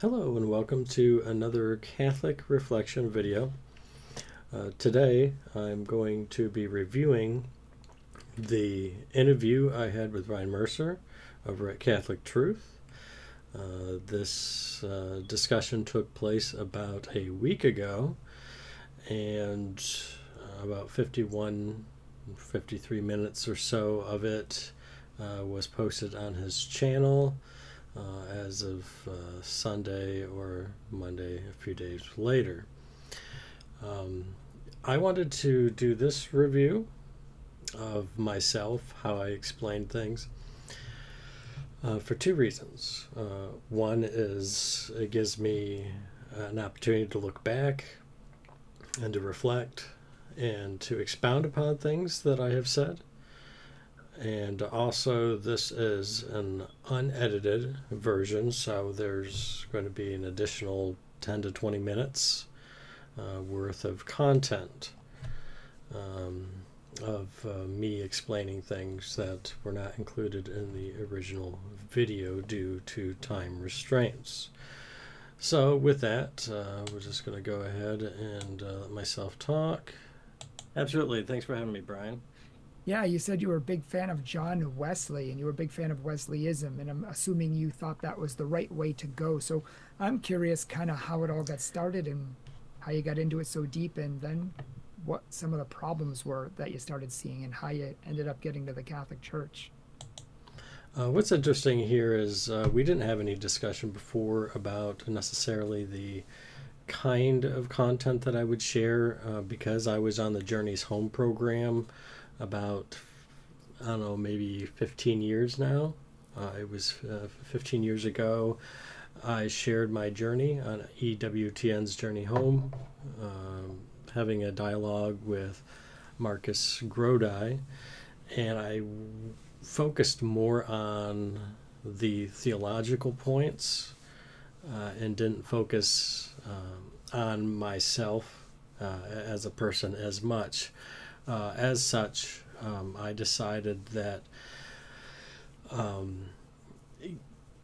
Hello and welcome to another Catholic Reflection video. Uh, today I'm going to be reviewing the interview I had with Ryan Mercer over at Catholic Truth. Uh, this uh, discussion took place about a week ago and uh, about 51 53 minutes or so of it uh, was posted on his channel uh, as of uh, Sunday or Monday, a few days later. Um, I wanted to do this review of myself, how I explain things, uh, for two reasons. Uh, one is it gives me an opportunity to look back and to reflect and to expound upon things that I have said. And also, this is an unedited version, so there's going to be an additional 10 to 20 minutes uh, worth of content um, of uh, me explaining things that were not included in the original video due to time restraints. So, with that, uh, we're just going to go ahead and uh, let myself talk. Absolutely. Thanks for having me, Brian. Yeah, you said you were a big fan of John Wesley and you were a big fan of Wesleyism, and I'm assuming you thought that was the right way to go. So I'm curious kind of how it all got started and how you got into it so deep, and then what some of the problems were that you started seeing and how you ended up getting to the Catholic Church. Uh, what's interesting here is uh, we didn't have any discussion before about necessarily the kind of content that I would share uh, because I was on the Journeys Home program about, I don't know, maybe 15 years now. Uh, it was uh, 15 years ago. I shared my journey on EWTN's Journey Home, um, having a dialogue with Marcus Grodi, and I focused more on the theological points uh, and didn't focus um, on myself uh, as a person as much. Uh, as such, um, I decided that um,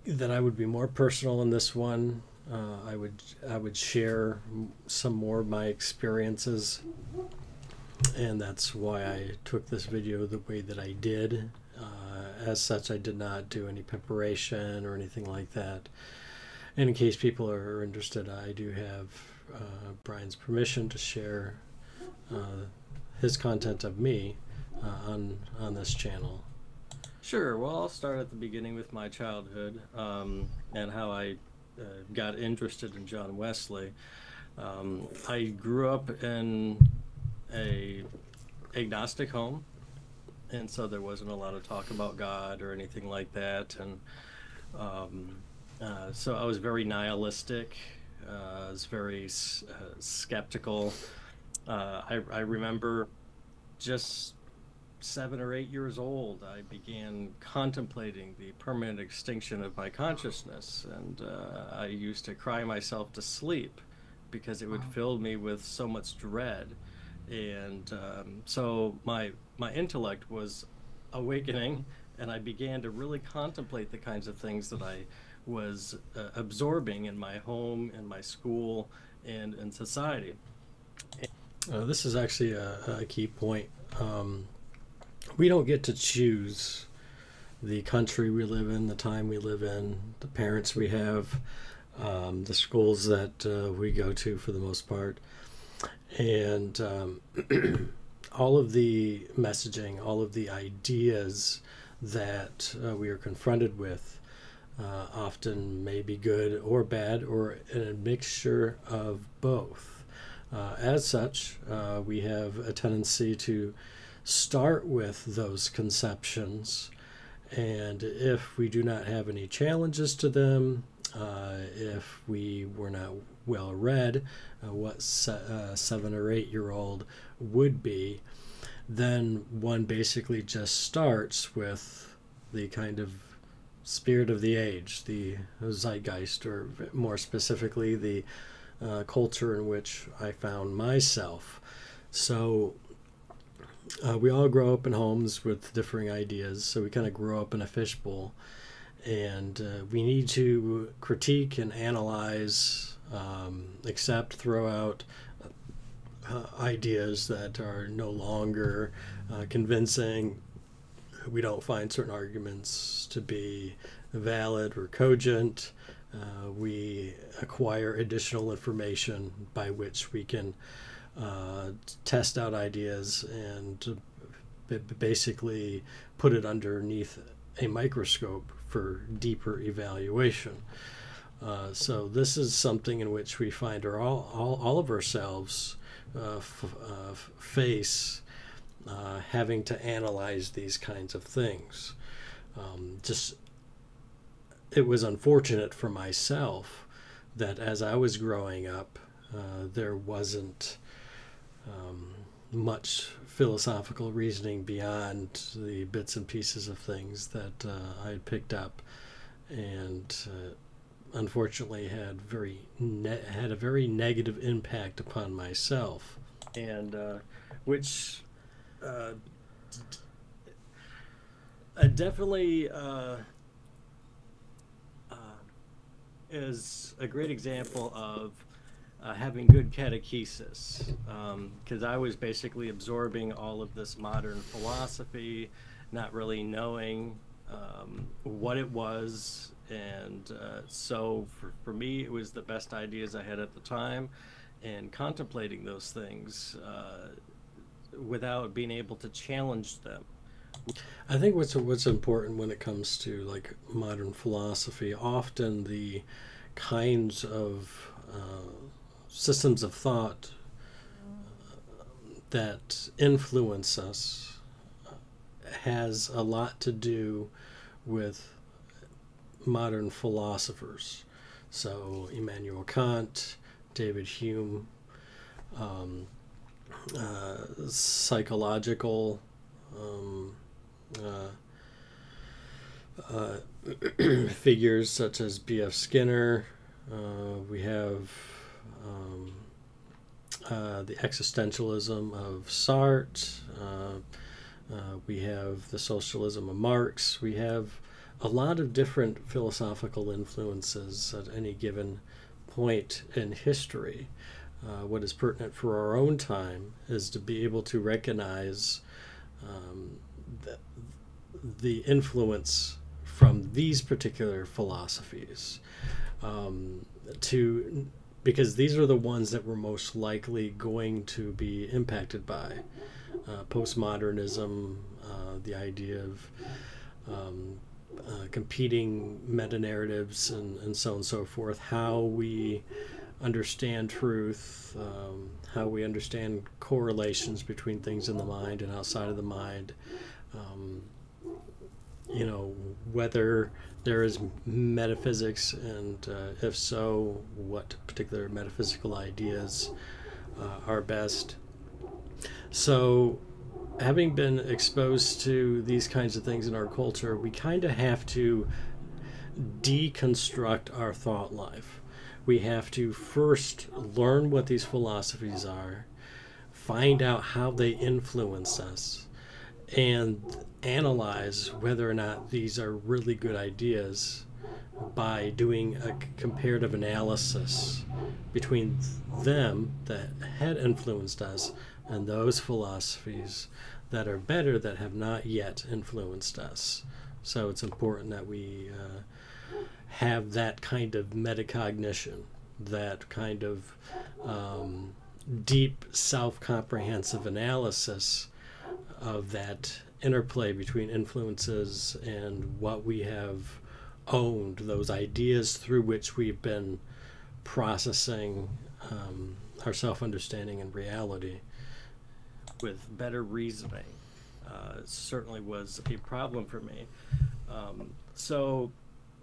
that I would be more personal in this one. Uh, I would I would share some more of my experiences, and that's why I took this video the way that I did. Uh, as such, I did not do any preparation or anything like that. And in case people are interested, I do have uh, Brian's permission to share uh, his content of me uh, on on this channel. Sure. Well, I'll start at the beginning with my childhood um, and how I uh, got interested in John Wesley. Um, I grew up in a agnostic home, and so there wasn't a lot of talk about God or anything like that, and um, uh, so I was very nihilistic. Uh, I was very uh, skeptical. Uh, I, I remember just seven or eight years old, I began contemplating the permanent extinction of my consciousness, and uh, I used to cry myself to sleep because it would wow. fill me with so much dread, and um, so my my intellect was awakening, and I began to really contemplate the kinds of things that I was uh, absorbing in my home, in my school, and in society. Uh, this is actually a, a key point. Um, we don't get to choose the country we live in, the time we live in, the parents we have, um, the schools that uh, we go to for the most part. And um, all of the messaging, all of the ideas that uh, we are confronted with uh, often may be good or bad or a mixture of both. Uh, as such, uh, we have a tendency to start with those conceptions, and if we do not have any challenges to them, uh, if we were not well read, uh, what se- uh, seven or eight year old would be, then one basically just starts with the kind of spirit of the age, the zeitgeist, or more specifically, the uh, culture in which I found myself. So uh, we all grow up in homes with differing ideas. So we kind of grow up in a fishbowl. and uh, we need to critique and analyze, um, accept, throw out uh, ideas that are no longer uh, convincing. We don't find certain arguments to be valid or cogent. Uh, we acquire additional information by which we can uh, test out ideas and b- basically put it underneath a microscope for deeper evaluation. Uh, so this is something in which we find our, all, all, all of ourselves uh, uh, face uh, having to analyze these kinds of things. Um, just it was unfortunate for myself that as I was growing up, uh, there wasn't um, much philosophical reasoning beyond the bits and pieces of things that uh, I had picked up, and uh, unfortunately had very had a very negative impact upon myself, and uh, which uh, definitely uh, uh, is a great example of uh, having good catechesis because um, I was basically absorbing all of this modern philosophy, not really knowing um, what it was. And uh, so for, for me, it was the best ideas I had at the time. And contemplating those things uh, without being able to challenge them. I think what's what's important when it comes to like modern philosophy, often the kinds of uh, systems of thought uh, that influence us has a lot to do with modern philosophers. So Immanuel Kant, David Hume, um, uh, psychological um, uh, uh, figures such as B.F. Skinner. Uh, we have um, uh, the existentialism of Sartre. We have the socialism of Marx. We have a lot of different philosophical influences at any given point in history. Uh, what is pertinent for our own time is to be able to recognize um, the, the influence from these particular philosophies um, to because these are the ones that we're most likely going to be impacted by uh, postmodernism, uh, the idea of um, uh, competing meta narratives, and, and so on and so forth, how we understand truth, um, how we understand correlations between things in the mind and outside of the mind. Um, you know, whether there is metaphysics, and uh, if so, what particular metaphysical ideas uh, are best. So, having been exposed to these kinds of things in our culture, we kind of have to deconstruct our thought life. We have to first learn what these philosophies are, find out how they influence us, and analyze whether or not these are really good ideas by doing a comparative analysis between them that had influenced us and those philosophies that are better that have not yet influenced us. So it's important that we uh, have that kind of metacognition, that kind of um, deep self comprehensive analysis of that interplay between influences and what we have owned, those ideas through which we've been processing um, our self understanding and reality with better reasoning. Uh, certainly was a problem for me. Um, so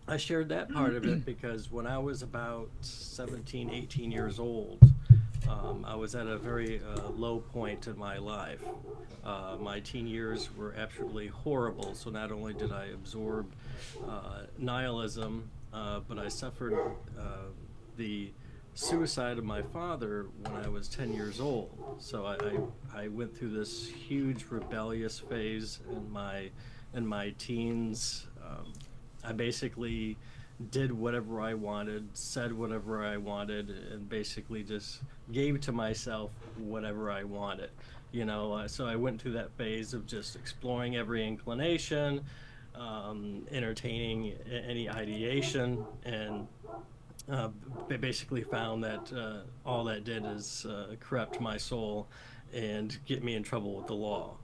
I shared that part of it because when I was about 17, 18 years old, um, I was at a very uh, low point in my life. Uh, my teen years were absolutely horrible, so not only did I absorb uh, nihilism, uh, but I suffered uh, the suicide of my father when I was 10 years old. So I, I, I, went through this huge rebellious phase in my, in my teens. Um, I basically did whatever I wanted, said whatever I wanted, and basically just gave to myself whatever I wanted. You know, uh, so I went through that phase of just exploring every inclination, um, entertaining any ideation, and uh, basically found that uh, all that did is uh, corrupt my soul and get me in trouble with the law.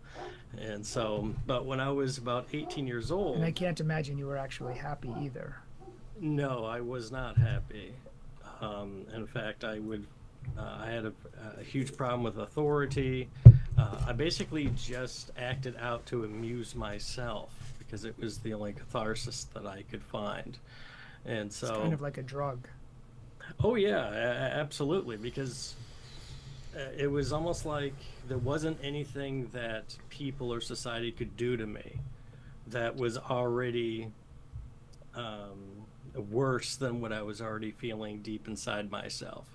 And so, but when I was about 18 years old. And I can't imagine you were actually happy either. No, I was not happy. Um, in fact, I would. Uh, I had a, a, huge problem with authority. Uh, I basically just acted out to amuse myself because it was the only catharsis that I could find. And so. It's kind of like a drug. Oh yeah, absolutely. Because uh, it was almost like there wasn't anything that people or society could do to me that was already um, worse than what I was already feeling deep inside myself.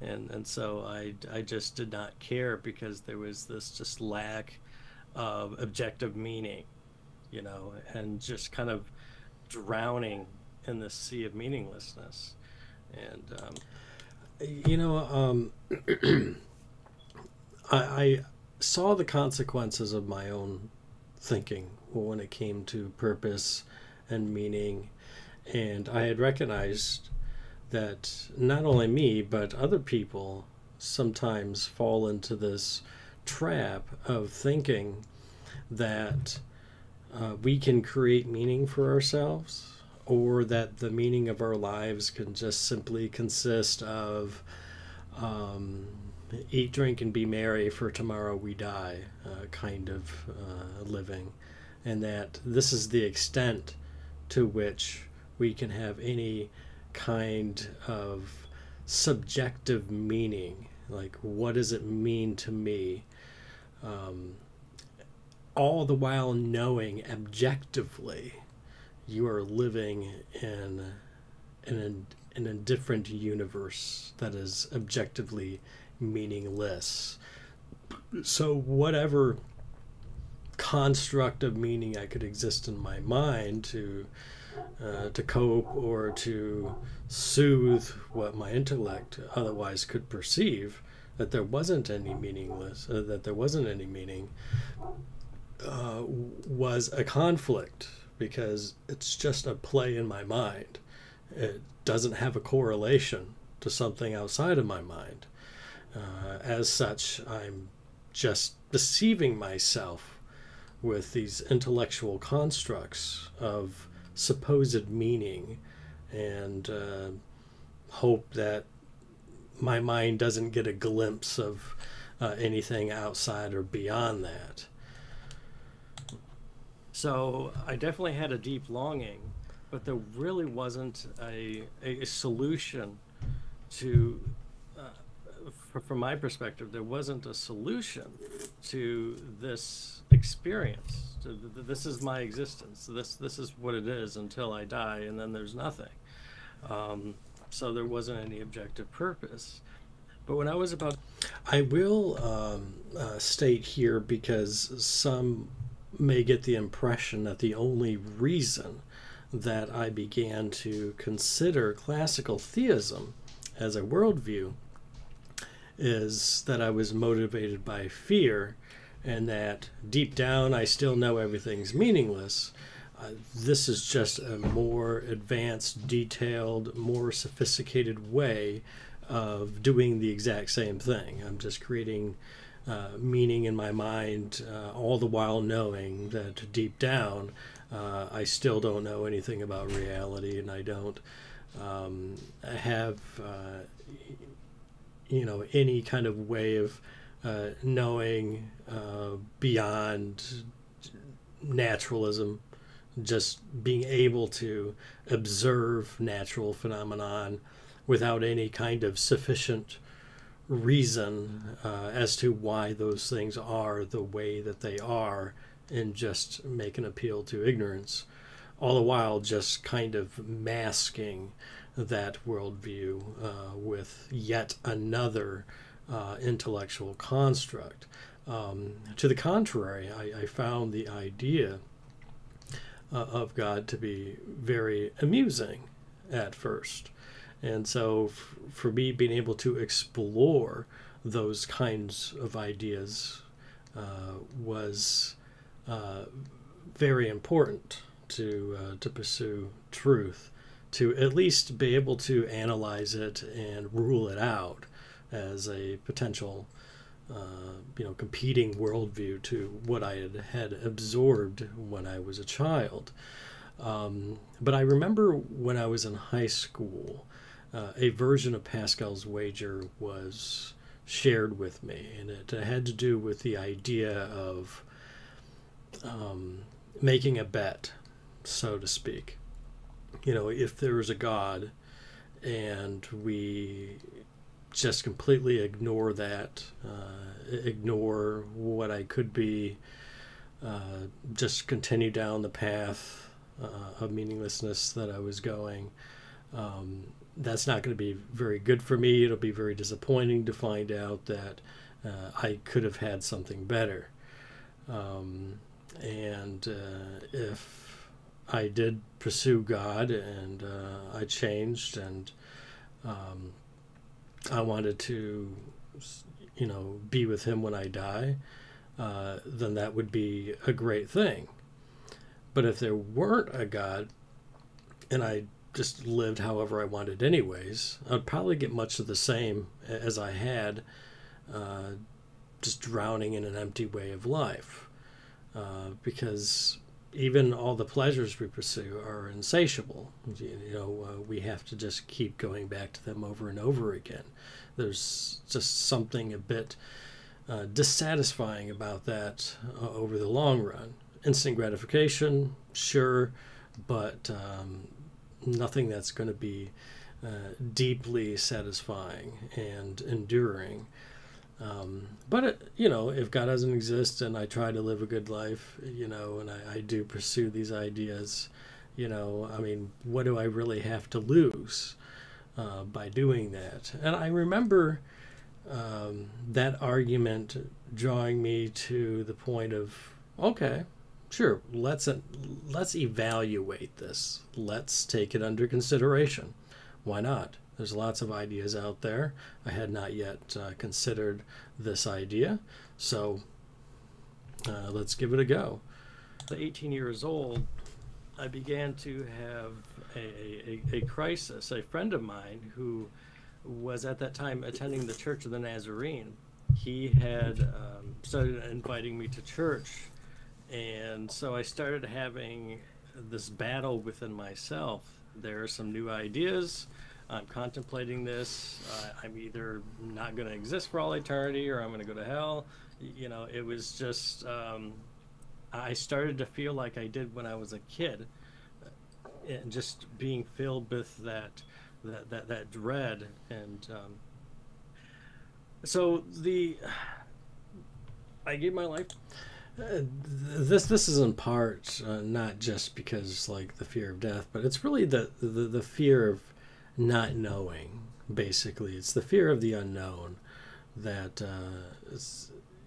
And, and so I, I just did not care because there was this just lack of objective meaning, you know, and just kind of drowning in the sea of meaninglessness. And, um, you know, um, I, I saw the consequences of my own thinking when it came to purpose and meaning and I had recognized that not only me, but other people sometimes fall into this trap of thinking that uh, we can create meaning for ourselves or that the meaning of our lives can just simply consist of um, eat, drink, and be merry, for tomorrow we die uh, kind of uh, living. And that this is the extent to which we can have any kind of subjective meaning like what does it mean to me? Um, all the while knowing objectively you are living in in in a different universe that is objectively meaningless. So whatever construct of meaning i could exist in my mind to uh, to cope or to soothe what my intellect otherwise could perceive that there wasn't any meaningless uh, that there wasn't any meaning uh, was a conflict because it's just a play in my mind. It doesn't have a correlation to something outside of my mind. Uh, as such i'm just deceiving myself with these intellectual constructs of supposed meaning and uh, hope that my mind doesn't get a glimpse of uh, anything outside or beyond that. So I definitely had a deep longing, but there really wasn't a, a solution to, uh, from my perspective, there wasn't a solution to this experience this is my existence. This this is what it is until I die, and then there's nothing. Um, so there wasn't any objective purpose. But when I was about, I will um, uh, state here because some may get the impression that the only reason that I began to consider classical theism as a worldview is that I was motivated by fear and that deep down I still know everything's meaningless. Uh, this is just a more advanced, detailed, more sophisticated way of doing the exact same thing. I'm just creating uh, meaning in my mind, uh, all the while knowing that deep down uh, I still don't know anything about reality and I don't um, have, uh, you know, any kind of way of uh, knowing uh, beyond naturalism, just being able to observe natural phenomenon without any kind of sufficient reason uh, as to why those things are the way that they are and just make an appeal to ignorance all the while just kind of masking that worldview uh, with yet another uh, intellectual construct. Um, to the contrary, I, I, found the idea uh, of God to be very amusing at first. And so, for me, being able to explore those kinds of ideas uh, was uh, very important to uh, to pursue truth, to at least be able to analyze it and rule it out as a potential, uh, you know, competing worldview to what I had had absorbed when I was a child. Um, but I remember when I was in high school, uh, a version of Pascal's wager was shared with me, and it had to do with the idea of um, making a bet, so to speak. You know, if there is a God and we just completely ignore that, uh, ignore what I could be, uh, just continue down the path uh, of meaninglessness that I was going. Um, that's not going to be very good for me. It'll be very disappointing to find out that uh, I could have had something better. Um, and uh, if I did pursue God and uh, I changed and um, I wanted to, you know, be with Him when I die, uh, then that would be a great thing. But if there weren't a God and I just lived however I wanted, anyways, I'd probably get much of the same as I had, uh, just drowning in an empty way of life. Uh, because even all the pleasures we pursue are insatiable. You, know, uh, we have to just keep going back to them over and over again. There's just something a bit uh, dissatisfying about that uh, over the long run. Instant gratification, sure, but um, nothing that's going to be uh, deeply satisfying and enduring. Um, but it, you know, if God doesn't exist and I try to live a good life, you know, and I, I do pursue these ideas, you know, I mean, what do I really have to lose uh, by doing that? And I remember um, that argument drawing me to the point of, okay, sure, let's let's evaluate this. Let's take it under consideration. Why not? There's lots of ideas out there. I had not yet uh, considered this idea, so uh, let's give it a go. At 18 years old, I began to have a, a, a, crisis. A friend of mine who was at that time attending the Church of the Nazarene, he had um, started inviting me to church and so I started having this battle within myself. There are some new ideas. I'm contemplating this. Uh, I'm either not going to exist for all eternity or I'm going to go to hell. You know, it was just, um, I started to feel like I did when I was a kid. Uh, and just being filled with that, that, that, that dread. And um, so the, I gave my life uh, this this is in part uh, not just because like the fear of death, but it's really the, the the fear of not knowing. Basically, it's the fear of the unknown that uh,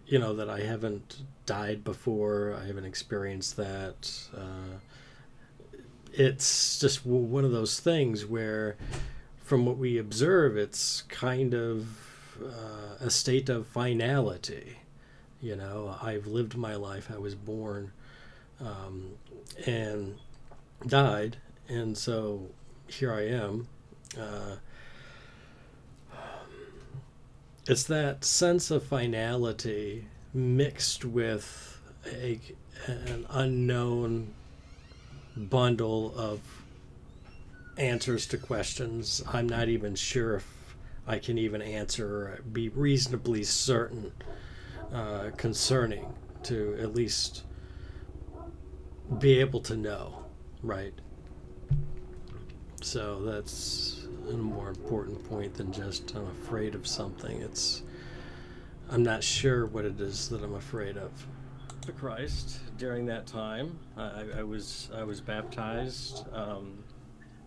you know that I haven't died before. I haven't experienced that. Uh, it's just one of those things where, from what we observe, it's kind of uh, a state of finality you know, I've lived my life. I was born um, and died, and so here I am. Uh, it's that sense of finality mixed with a, an unknown bundle of answers to questions I'm not even sure if I can even answer or be reasonably certain uh, concerning to at least be able to know, right? So that's a more important point than just I'm afraid of something. It's I'm not sure what it is that I'm afraid of. To Christ during that time, I, I was I was baptized. Um,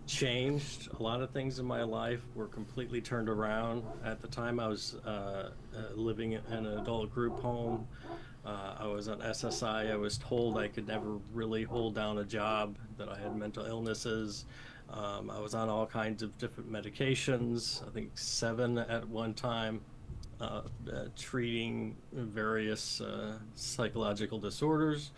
changed. A lot of things in my life were completely turned around. At the time, I was uh, uh, living in an adult group home, Uh, I was on SSI. I was told I could never really hold down a job, that I had mental illnesses. Um, I was on all kinds of different medications, I think seven at one time, uh, uh, treating various uh, psychological disorders.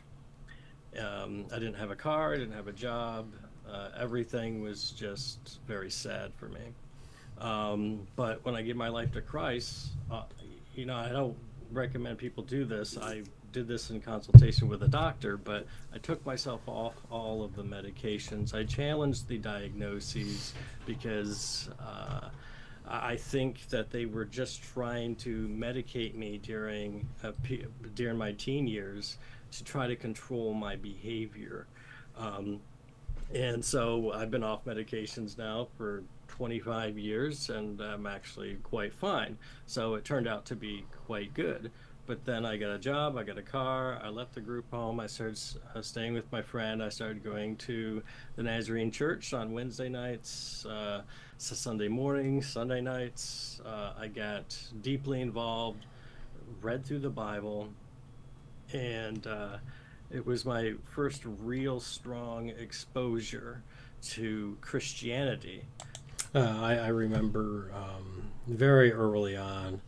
Um, I didn't have a car, I didn't have a job. Uh, everything was just very sad for me. Um, but when I gave my life to Christ, uh, you know, I don't recommend people do this. I did this in consultation with a doctor, but I took myself off all of the medications. I challenged the diagnoses because uh, I think that they were just trying to medicate me during during my teen years to try to control my behavior. Um, and so I've been off medications now for 25 years and I'm actually quite fine. So it turned out to be quite good. But then I got a job, I got a car, I left the group home, I started uh, staying with my friend, I started going to the Nazarene Church on Wednesday nights, uh, Sunday mornings, Sunday nights. Uh, I got deeply involved, read through the Bible, and uh, it was my first real strong exposure to Christianity. Uh, I, I, remember um, very early on,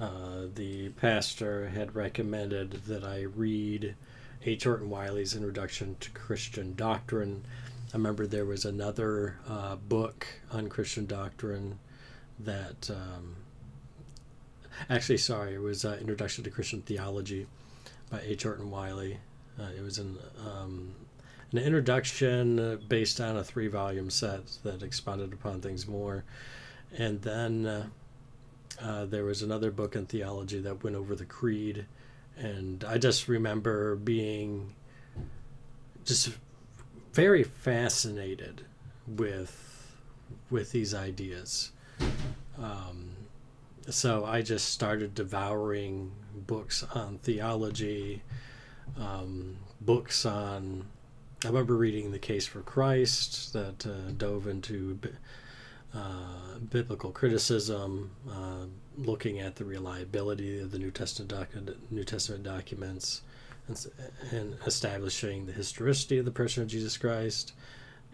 uh, the pastor had recommended that I read H. Orton Wiley's Introduction to Christian Doctrine. I remember there was another uh, book on Christian doctrine that, um, actually, sorry, it was uh, Introduction to Christian Theology by H. Orton Wiley. Uh, it was an um, an introduction uh, based on a three volume set that expounded upon things more, and then uh, there was another book in theology that went over the creed, and I just remember being just very fascinated with with these ideas. Um, so I just started devouring books on theology, um, books on. I remember reading The Case for Christ that uh, dove into uh, biblical criticism, uh, looking at the reliability of the New Testament, docu- New Testament documents, and, and, establishing the historicity of the person of Jesus Christ.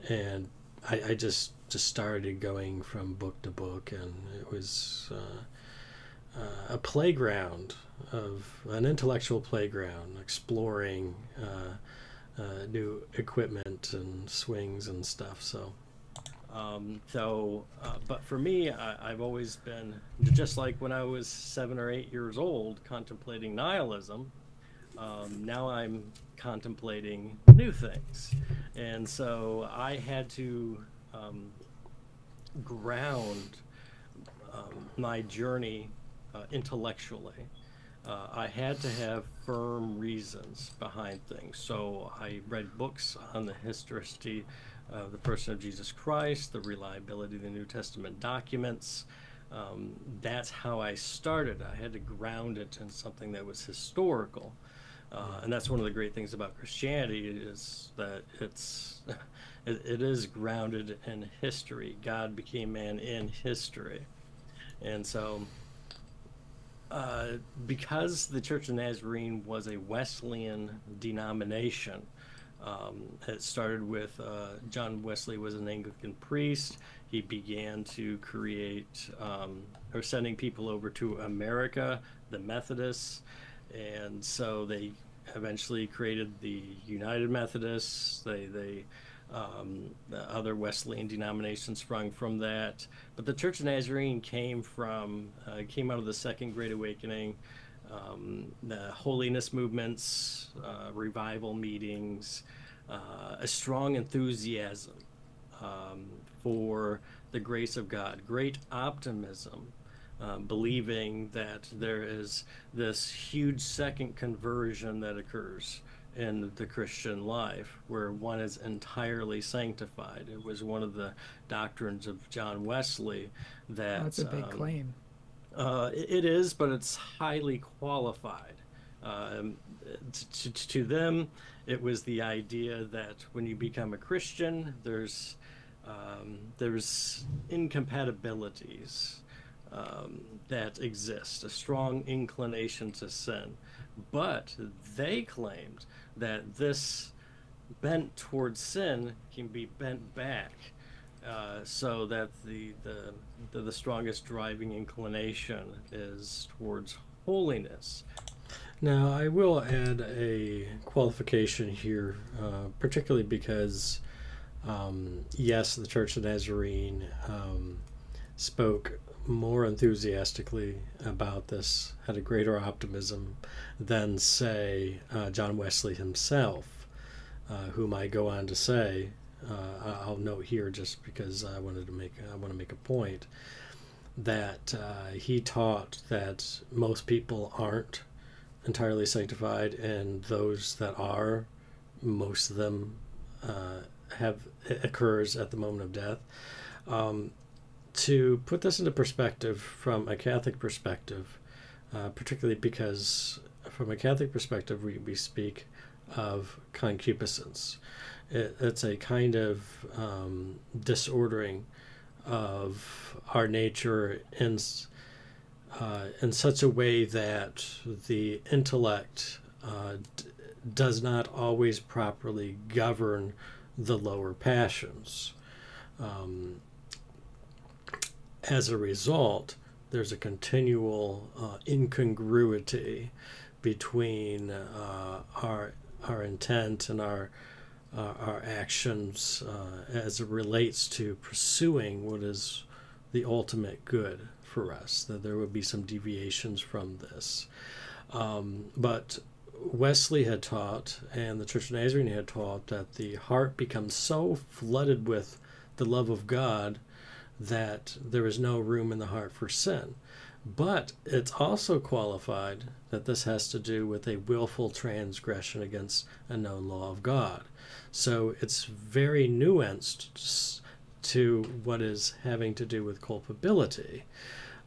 And I, I, just just started going from book to book, and it was uh, uh a playground of an intellectual playground, exploring uh, uh, new equipment and swings and stuff. So. Um, so, uh, but for me, I, have always been just like when I was seven or eight years old, contemplating nihilism. Um, now I'm contemplating new things, and so I had to um, ground um, my journey uh, intellectually. Uh, I had to have firm reasons behind things. So I read books on the historicity the person of Jesus Christ, the reliability of the New Testament documents. Um, that's how I started. I had to ground it in something that was historical. Uh, and that's one of the great things about Christianity is that it's it, it is grounded in history. God became man in history, and so uh, because the Church of Nazarene was a Wesleyan denomination, um, it started with uh, John Wesley was an Anglican priest. He began to create um, or sending people over to America, the Methodists, and so they eventually created the United Methodists. They they um, the other Wesleyan denominations sprung from that, but the Church of Nazarene came from uh, came out of the Second Great Awakening um, the holiness movements, uh, revival meetings, uh, a strong enthusiasm um, for the grace of God, great optimism, uh, believing that there is this huge second conversion that occurs in the Christian life where one is entirely sanctified. It was one of the doctrines of John Wesley that. That's a big um, claim. Uh, it is, but it's highly qualified. Um, to, to, them, it was the idea that when you become a Christian, there's um, there's incompatibilities um, that exist, a strong inclination to sin. but they claimed that this bent towards sin can be bent back uh, so that the, the, the the strongest driving inclination is towards holiness. Now, I will add a qualification here, uh, particularly because, um, yes, the Church of Nazarene um, spoke more enthusiastically about this, had a greater optimism than, say, uh, John Wesley himself, uh, whom I go on to say uh, I'll note here just because I wanted to make I want to make a point that uh, he taught that most people aren't entirely sanctified, and those that are, most of them uh, have occurs at the moment of death. Um, to put this into perspective from a Catholic perspective, uh, particularly because from a Catholic perspective we, we speak of concupiscence it, it's a kind of um, disordering of our nature in uh, in such a way that the intellect uh, d- does not always properly govern the lower passions. Um, as a result, there's a continual uh, incongruity between uh, our our intent and our uh, our actions uh, as it relates to pursuing what is the ultimate good for us, that there would be some deviations from this. Um, but Wesley had taught, and the Church of Nazarene had taught, that the heart becomes so flooded with the love of God that there is no room in the heart for sin. But it's also qualified that this has to do with a willful transgression against a known law of God. So it's very nuanced to what is having to do with culpability.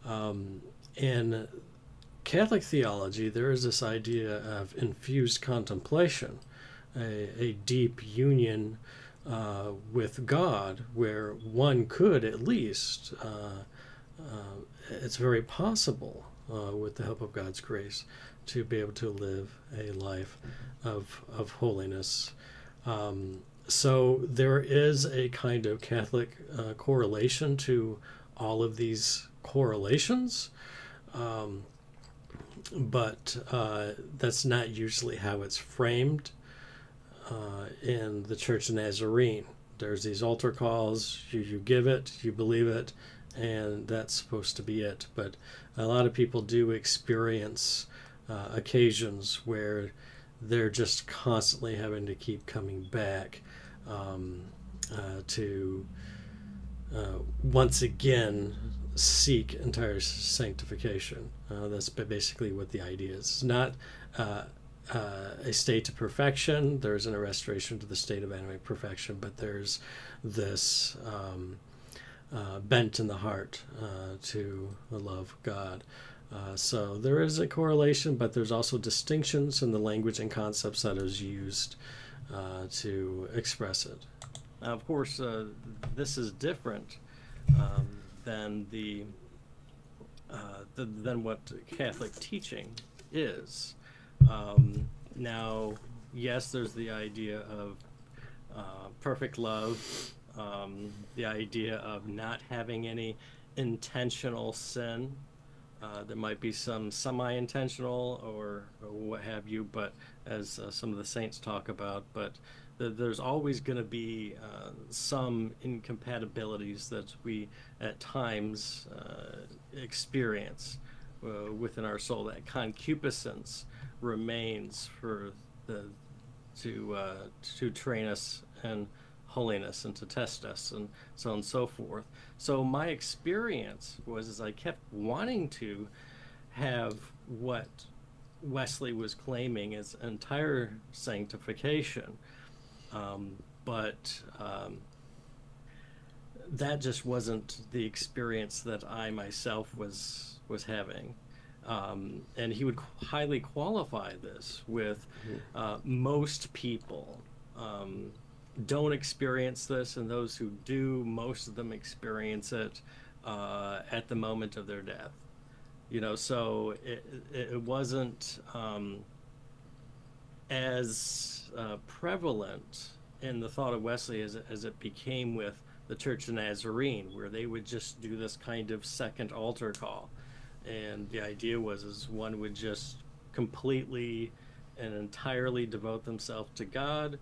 Um, in Catholic theology, there is this idea of infused contemplation, a, a deep union uh, with God, where one could at least, uh, uh, it's very possible uh, with the help of God's grace to be able to live a life of, of holiness um, so there is a kind of Catholic uh, correlation to all of these correlations, um, but uh, that's not usually how it's framed uh, in the Church of Nazarene. There's these altar calls, you, you give it, you believe it, and that's supposed to be it. But a lot of people do experience uh, occasions where they're just constantly having to keep coming back um, uh, to uh, once again seek entire sanctification. Uh, that's basically what the idea is. It's not uh, uh, a state to perfection. There isn't a restoration to the state of Adamic perfection, but there's this um, uh, bent in the heart to love God. Uh, so there is a correlation, but there's also distinctions in the language and concepts that is used uh, to express it. Now, of course, uh, this is different um, than the, uh, the, than what Catholic teaching is. Um, now, yes, there's the idea of uh, perfect love, um, the idea of not having any intentional sin uh, there might be some semi-intentional or, or, what have you, but as uh, some of the saints talk about, but the, there's always going to be uh, some incompatibilities that we at times uh, experience uh, within our soul. That concupiscence remains for the to to train us and holiness and to test us and so on and so forth. So my experience was as I kept wanting to have what Wesley was claiming as entire sanctification, um, but um, that just wasn't the experience that I myself was was having. Um, and he would highly qualify this with mm-hmm. uh, most people um, don't experience this, and those who do, most of them experience it uh, at the moment of their death. You know, so it, it wasn't um, as uh, prevalent in the thought of Wesley as, as it became with the Church of Nazarene, where they would just do this kind of second altar call. And the idea was is one would just completely and entirely devote themselves to God,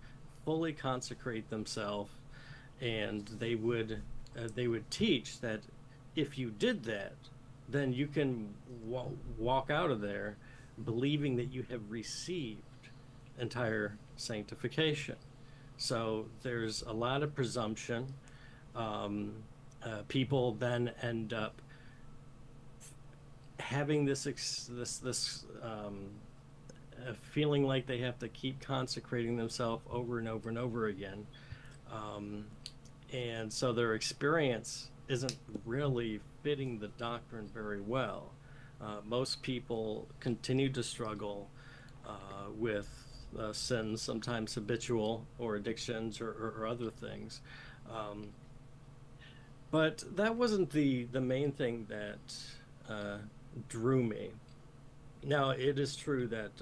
fully consecrate themselves, and they would uh, they would teach that if you did that, then you can wa- walk out of there believing that you have received entire sanctification. So there's a lot of presumption. Um, uh, people then end up having this ex- this this um, feeling like they have to keep consecrating themselves over and over and over again, um, and so their experience isn't really fitting the doctrine very well. Uh, most people continue to struggle uh, with uh, sins, sometimes habitual or addictions or, or, or other things. Um, but that wasn't the, the main thing that uh, drew me. Now, it is true that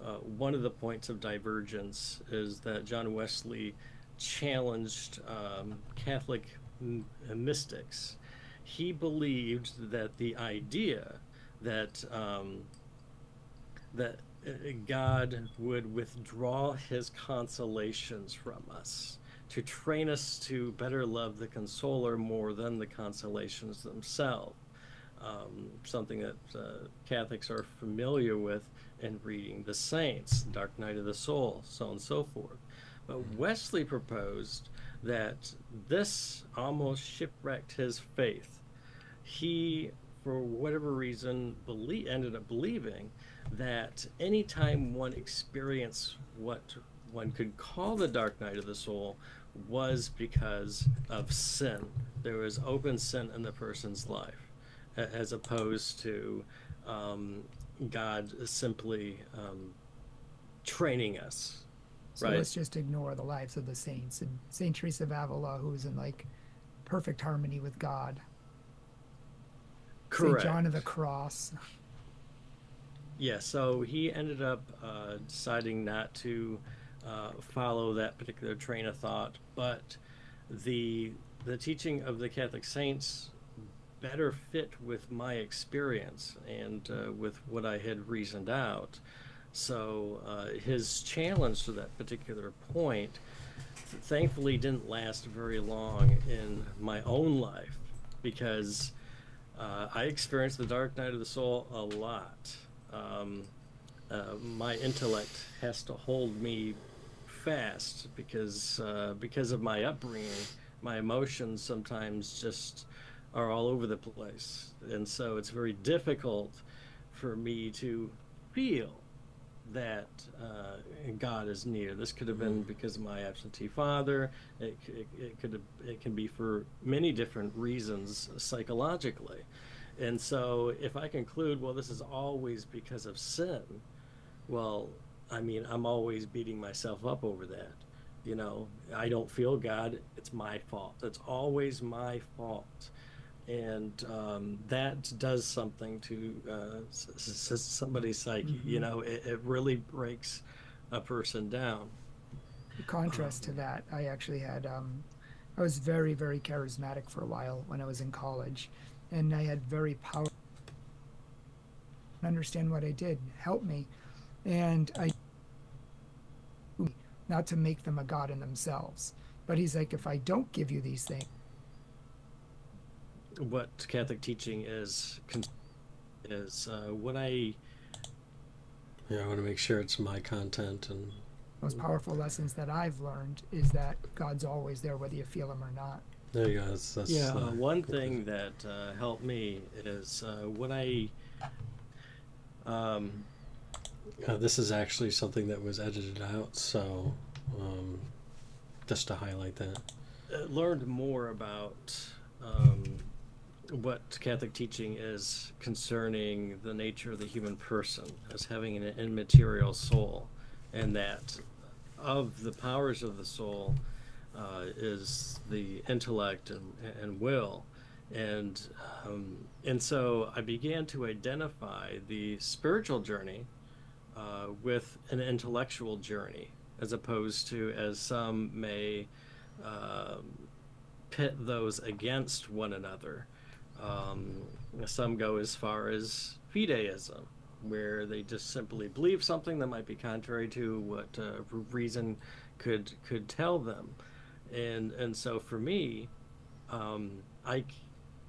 uh, uh, one of the points of divergence is that John Wesley challenged um, Catholic m- mystics. He believed that the idea that um, that uh, God would withdraw His consolations from us to train us to better love the consoler more than the consolations themselves. Um, something that uh, Catholics are familiar with in reading the saints, Dark Night of the Soul, so on and so forth. But Wesley proposed that this almost shipwrecked his faith. He, for whatever reason, believe, ended up believing that anytime one experienced what one could call the dark night of the soul was because of sin. There was open sin in the person's life, as opposed to um, God is simply um, training us so right. let's just ignore the lives of the saints and Saint Teresa of Avila, who's in like perfect harmony with God. Correct. Saint John of the Cross. Yeah, so he ended up uh, deciding not to uh, follow that particular train of thought, but the the teaching of the Catholic saints better fit with my experience and uh, with what I had reasoned out. So uh, his challenge to that particular point, thankfully, didn't last very long in my own life because uh, I experienced the dark night of the soul a lot. Um, uh, my intellect has to hold me fast because uh, because of my upbringing. My emotions sometimes just are all over the place, and so it's very difficult for me to feel that uh, God is near. This could have been because of my absentee father. It, it, it could have, it can be for many different reasons psychologically. And so if I conclude, well, this is always because of sin, well, I mean, I'm always beating myself up over that. You know, I don't feel God. It's my fault. It's always my fault and um, that does something to uh, s- s- somebody's psyche. Mm-hmm. You know, it, it, really breaks a person down. In contrast um, to that, I actually had um, I was very very charismatic for a while when I was in college, and I had very powerful understand what I did help me, and I not to make them a god in themselves. But he's like, if I don't give you these things what Catholic teaching is is uh, what I. Yeah, I want to make sure it's my content and. Most powerful lessons that I've learned is that God's always there, whether you feel Him or not. There you go. That's, that's yeah. Uh, one thing that uh, helped me is uh, when I. Um, uh, this is actually something that was edited out, so um, just to highlight that. Uh, learned more about um, what Catholic teaching is concerning the nature of the human person as having an immaterial soul, and that of the powers of the soul uh, is the intellect and, and will. And, um, and so I began to identify the spiritual journey uh, with an intellectual journey, as opposed to as some may um, pit those against one another. Um, some go as far as fideism, where they just simply believe something that might be contrary to what uh, reason could could tell them, and and so for me, um, I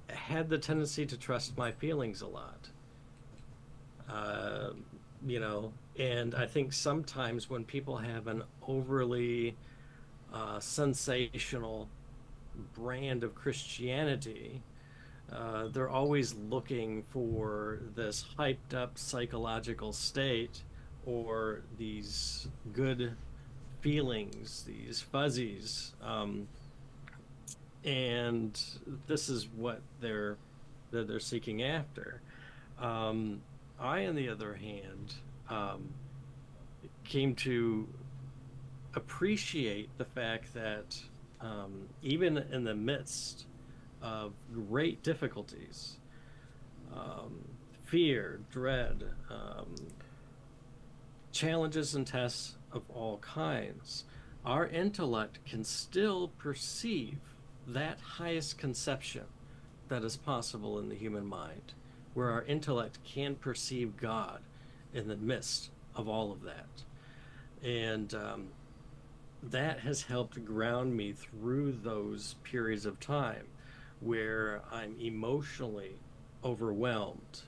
had the tendency to trust my feelings a lot. Uh, you know, and I think sometimes when people have an overly uh, sensational brand of Christianity, uh, they're always looking for this hyped up psychological state or these good feelings, these fuzzies. Um, and this is what they're that they're seeking after. Um, I, on the other hand, um, came to appreciate the fact that um, even in the midst of great difficulties, um, fear, dread, um, challenges, and tests of all kinds, our intellect can still perceive that highest conception that is possible in the human mind, where our intellect can perceive God in the midst of all of that. And um, that has helped ground me through those periods of time where I'm emotionally overwhelmed,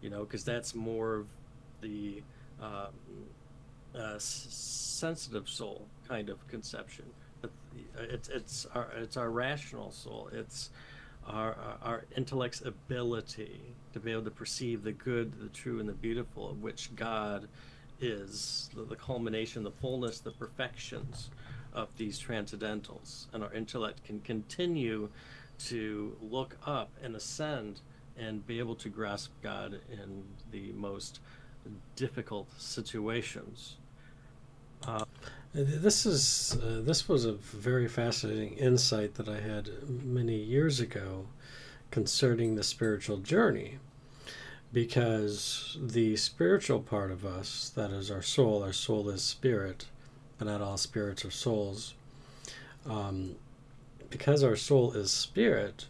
you know, because that's more of the uh, uh, sensitive soul kind of conception. It's it's our it's our rational soul. It's our, our intellect's ability to be able to perceive the good, the true, and the beautiful, of which God is the, the culmination, the fullness, the perfections of these transcendentals. And our intellect can continue to look up and ascend and be able to grasp God in the most difficult situations. Uh, this is uh, this was a very fascinating insight that I had many years ago concerning the spiritual journey because the spiritual part of us that is our soul our soul is spirit but not all spirits are souls um, because our soul is spirit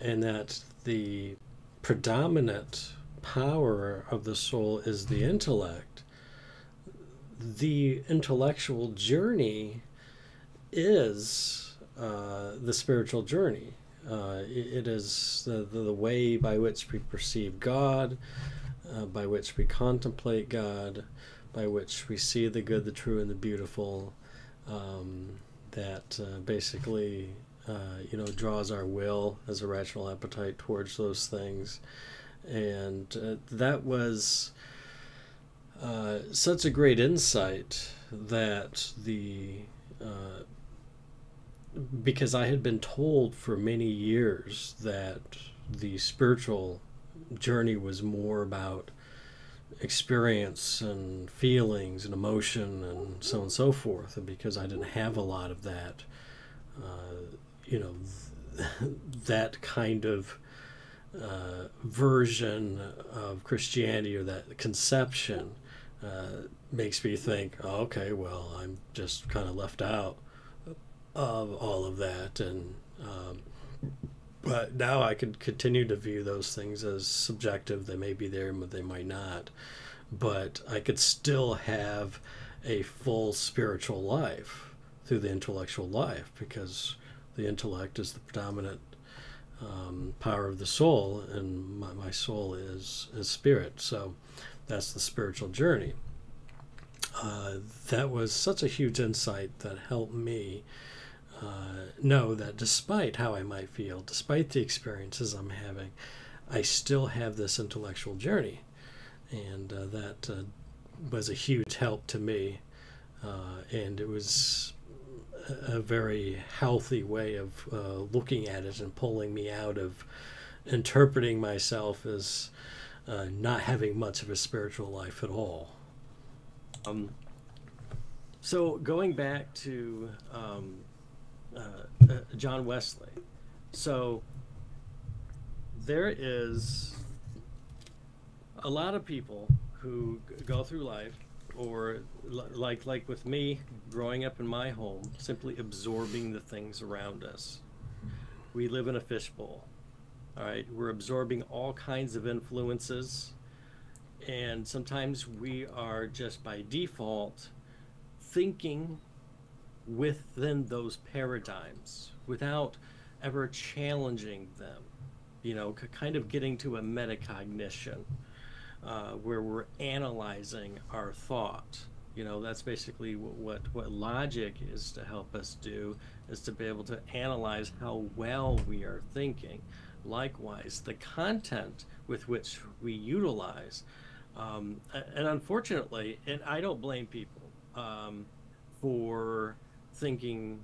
and that the predominant power of the soul is the intellect the intellectual journey is uh, the spiritual journey. Uh, it, is the, the, the, way by which we perceive God, uh, by which we contemplate God, by which we see the good, the true, and the beautiful. Um, that uh, basically, uh, you know, draws our will as a rational appetite towards those things, and uh, that was uh, such a great insight that the uh, because I had been told for many years that the spiritual journey was more about experience and feelings and emotion and so on and so forth. And because I didn't have a lot of that, uh, you know, th- that kind of uh, version of Christianity or that conception uh, makes me think, oh, okay, well, I'm just kind of left out of all of that, and um, but now I can continue to view those things as subjective. They may be there, but they might not. But I could still have a full spiritual life through the intellectual life because the intellect is the predominant um, power of the soul, and my, my soul is is spirit. So that's the spiritual journey. Uh, that was such a huge insight that helped me uh, know that despite how I might feel, despite the experiences I'm having, I still have this intellectual journey. And uh, that uh, was a huge help to me. Uh, and it was a very healthy way of uh, looking at it and pulling me out of interpreting myself as uh, not having much of a spiritual life at all. Um, so going back to um, uh, uh, John Wesley, so there is a lot of people who go through life, or like like with me, growing up in my home, simply absorbing the things around us. We live in a fishbowl. All right, we're absorbing all kinds of influences, and sometimes we are just by default thinking within those paradigms without ever challenging them. You know, kind of getting to a metacognition uh, where we're analyzing our thought. You know, that's basically what, what, what logic is to help us do, is to be able to analyze how well we are thinking. Likewise, the content with which we utilize. Um, and unfortunately, and I don't blame people um, for thinking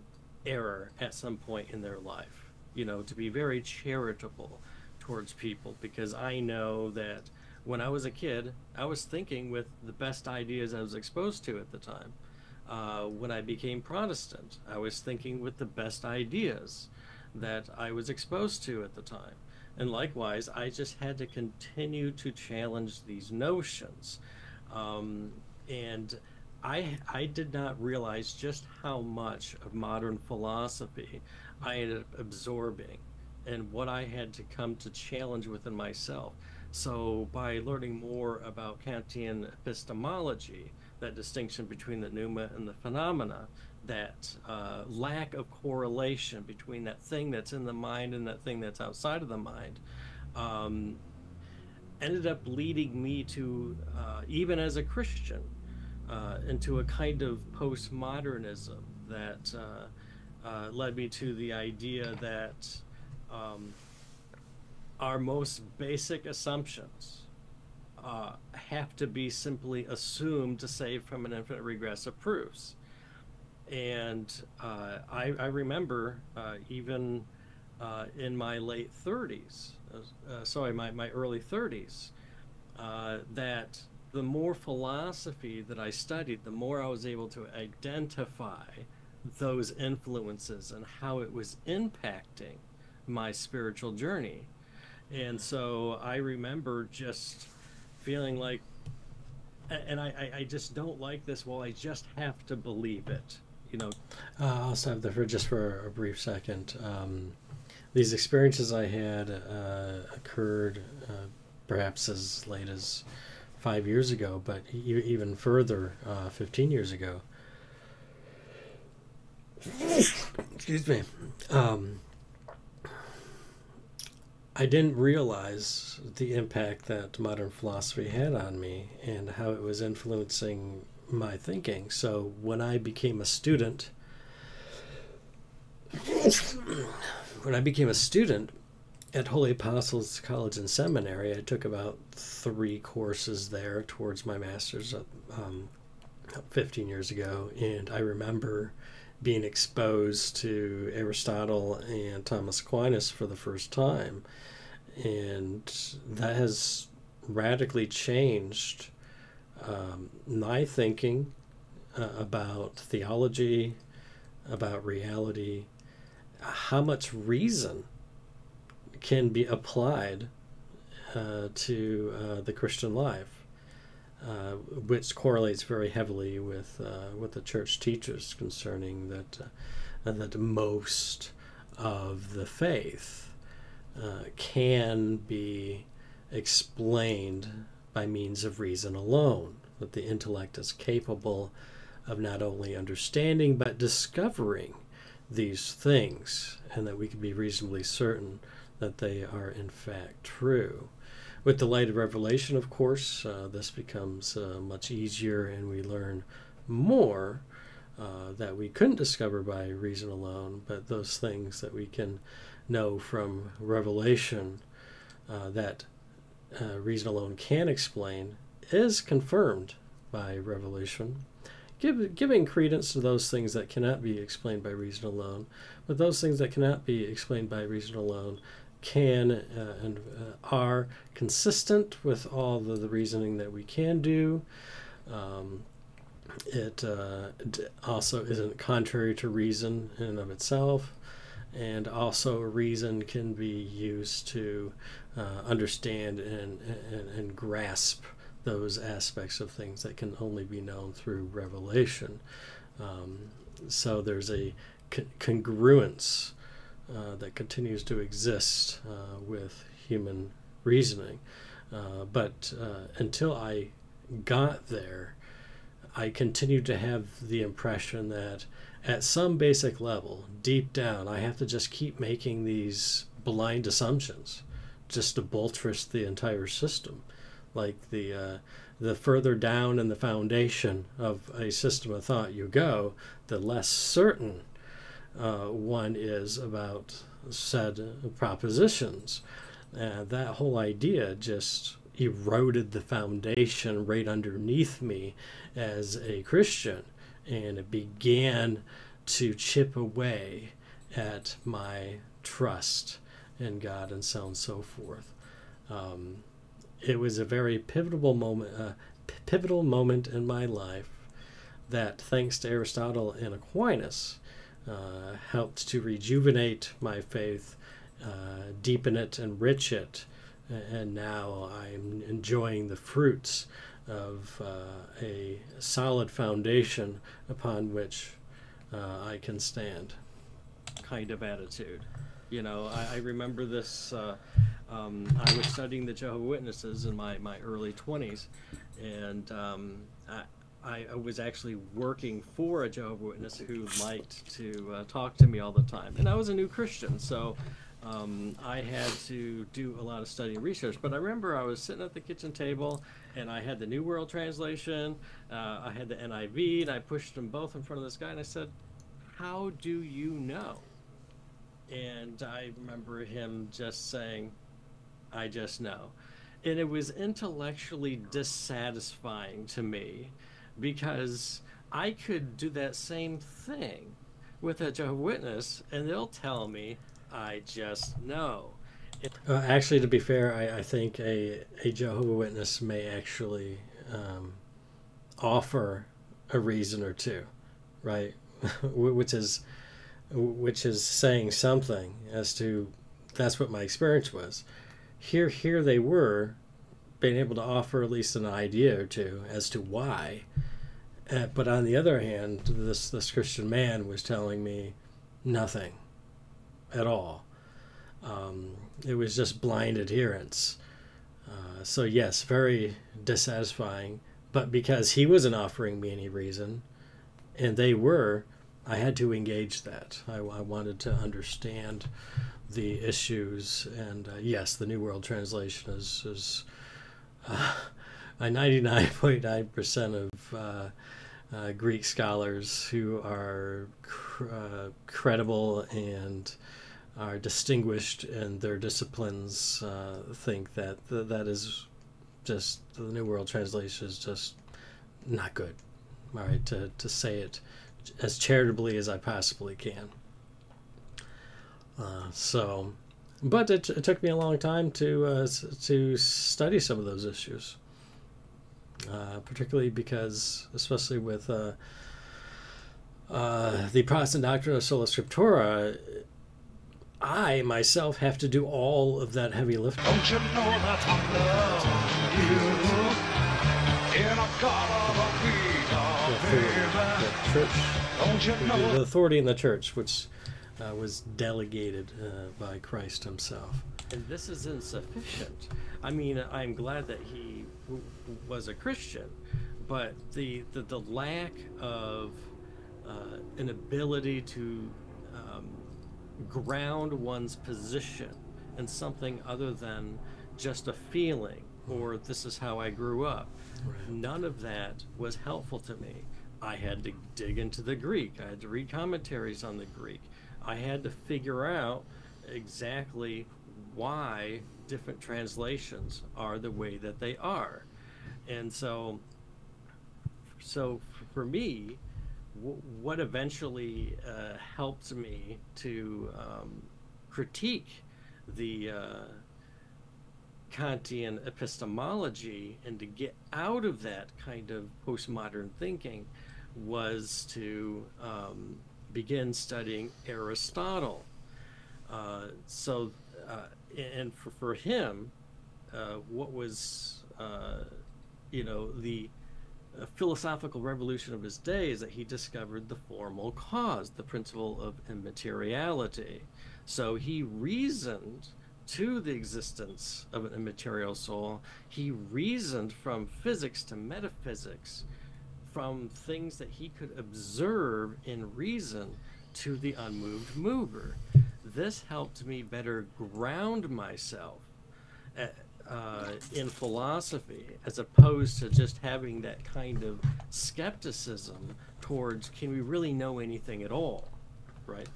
error at some point in their life. You know, to be very charitable towards people because I know that when I was a kid, I was thinking with the best ideas I was exposed to at the time. Uh, when I became Protestant, I was thinking with the best ideas that I was exposed to at the time. And likewise, I just had to continue to challenge these notions. Um, and I, I did not realize just how much of modern philosophy I ended up absorbing and what I had to come to challenge within myself. So, by learning more about Kantian epistemology, that distinction between the noumena and the phenomena, that uh, lack of correlation between that thing that's in the mind and that thing that's outside of the mind, um, ended up leading me to, uh, even as a Christian, uh, into a kind of postmodernism that uh, uh, led me to the idea that um, our most basic assumptions uh, have to be simply assumed to save from an infinite regress of proofs. And uh, I, I, remember uh, even in my late 30s, sorry, my, my early 30s, that the more philosophy that I studied, the more I was able to identify those influences and how it was impacting my spiritual journey. And so I remember just feeling like, and I, I just don't like this. Well, I just have to believe it, you know. Uh, I'll stop there for just for a brief second. Um, these experiences I had uh, occurred uh, perhaps as late as five years ago, but even further, uh, 15 years ago. Excuse me. Um, I didn't realize the impact that modern philosophy had on me and how it was influencing my thinking. So when I became a student, when I became a student, at Holy Apostles College and Seminary, I took about three courses there towards my master's um, 15 years ago. And I remember being exposed to Aristotle and Thomas Aquinas for the first time. And that has radically changed um, my thinking uh, about theology, about reality, how much reason can be applied uh, to uh, the Christian life, uh, which correlates very heavily with uh, what the church teaches concerning that uh, that most of the faith uh, can be explained by means of reason alone. That the intellect is capable of not only understanding but discovering these things, and that we can be reasonably certain that they are in fact true. With the light of revelation, of course, uh, this becomes uh, much easier and we learn more uh, that we couldn't discover by reason alone, but those things that we can know from revelation uh, that uh, reason alone can explain is confirmed by revelation. Give, giving credence to those things that cannot be explained by reason alone, but those things that cannot be explained by reason alone can uh, and uh, are consistent with all the, the, reasoning that we can do. Um, it uh, also isn't contrary to reason in and of itself, and also reason can be used to uh, understand and, and, and, grasp those aspects of things that can only be known through revelation. Um, so there's a con- congruence uh, that continues to exist uh, with human reasoning. Uh, but uh, until I got there, I continued to have the impression that at some basic level, deep down, I have to just keep making these blind assumptions just to buttress the entire system. Like the uh, the further down in the foundation of a system of thought you go, the less certain uh, one is about said propositions. Uh, that whole idea just eroded the foundation right underneath me as a Christian, and it began to chip away at my trust in God and so on and so forth. Um, it was a very pivotal moment, uh, pivotal moment in my life that, thanks to Aristotle and Aquinas, uh, helped to rejuvenate my faith, uh, deepen it, enrich it, and now I'm enjoying the fruits of uh, a solid foundation upon which uh, I can stand. Kind of attitude. You know, I, I remember this. Uh, um, I was studying the Jehovah Witnesses in my, my early 20s, and um, I, I, was actually working for a Jehovah Witness who liked to uh, talk to me all the time. And I was a new Christian, so um, I had to do a lot of study and research. But I remember I was sitting at the kitchen table and I had the New World Translation, uh, I had the NIV, and I pushed them both in front of this guy and I said, How do you know? And I remember him just saying, I just know. And it was intellectually dissatisfying to me because I could do that same thing with a Jehovah Witness and they'll tell me I just know. Uh, actually, to be fair, I, I think a, a Jehovah Witness may actually um, offer a reason or two, right? which is which is saying something as to that's what my experience was. Here, here they were being able to offer at least an idea or two as to why. Uh, but on the other hand, this this Christian man was telling me nothing at all. Um, it was just blind adherence. Uh, so, yes, very dissatisfying. But because he wasn't offering me any reason, and they were, I had to engage that. I, I wanted to understand the issues. And uh, yes, the New World Translation is, is uh, 99.9% of uh, uh, Greek scholars who are cr- uh, credible and are distinguished in their disciplines uh, think that th- that is just the New World Translation is just not good. All right, to, to say it as charitably as I possibly can. Uh, so, but it, it, took me a long time to uh, to study some of those issues, uh, particularly because, especially with uh, uh, the Protestant doctrine of sola scriptura, I myself have to do all of that heavy lifting. Don't you know that I love you in a God of a the, church, know the authority in the church, which uh, was delegated uh, by Christ Himself. And this is insufficient. I mean, I'm glad that he w- was a Christian, but the the, the lack of uh, an ability to um, ground one's position in something other than just a feeling or this is how I grew up. Right. None of that was helpful to me. I had to dig into the Greek. I had to read commentaries on the Greek. I had to figure out exactly why different translations are the way that they are. And so so for me, what eventually uh, helped me to um, critique the uh, Kantian epistemology and to get out of that kind of postmodern thinking was to um, begin studying Aristotle. Uh, so, uh, and for, for him, uh, what was uh, you know, the uh, philosophical revolution of his day is that he discovered the formal cause, the principle of immateriality. So he reasoned to the existence of an immaterial soul. He reasoned from physics to metaphysics, from things that he could observe in reason to the unmoved mover. This helped me better ground myself uh, uh, in philosophy as opposed to just having that kind of skepticism towards can we really know anything at all, right?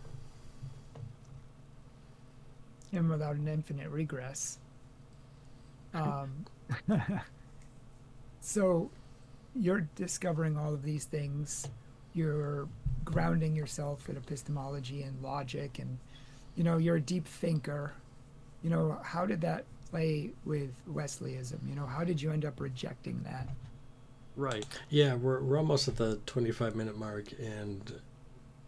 and without an infinite regress. Um, so you're discovering all of these things. You're grounding yourself in epistemology and logic, and you know you're a deep thinker. You know how did that play with Wesleyism? You know how did you end up rejecting that? Right. Yeah, we're we're almost at the 25 minute mark, and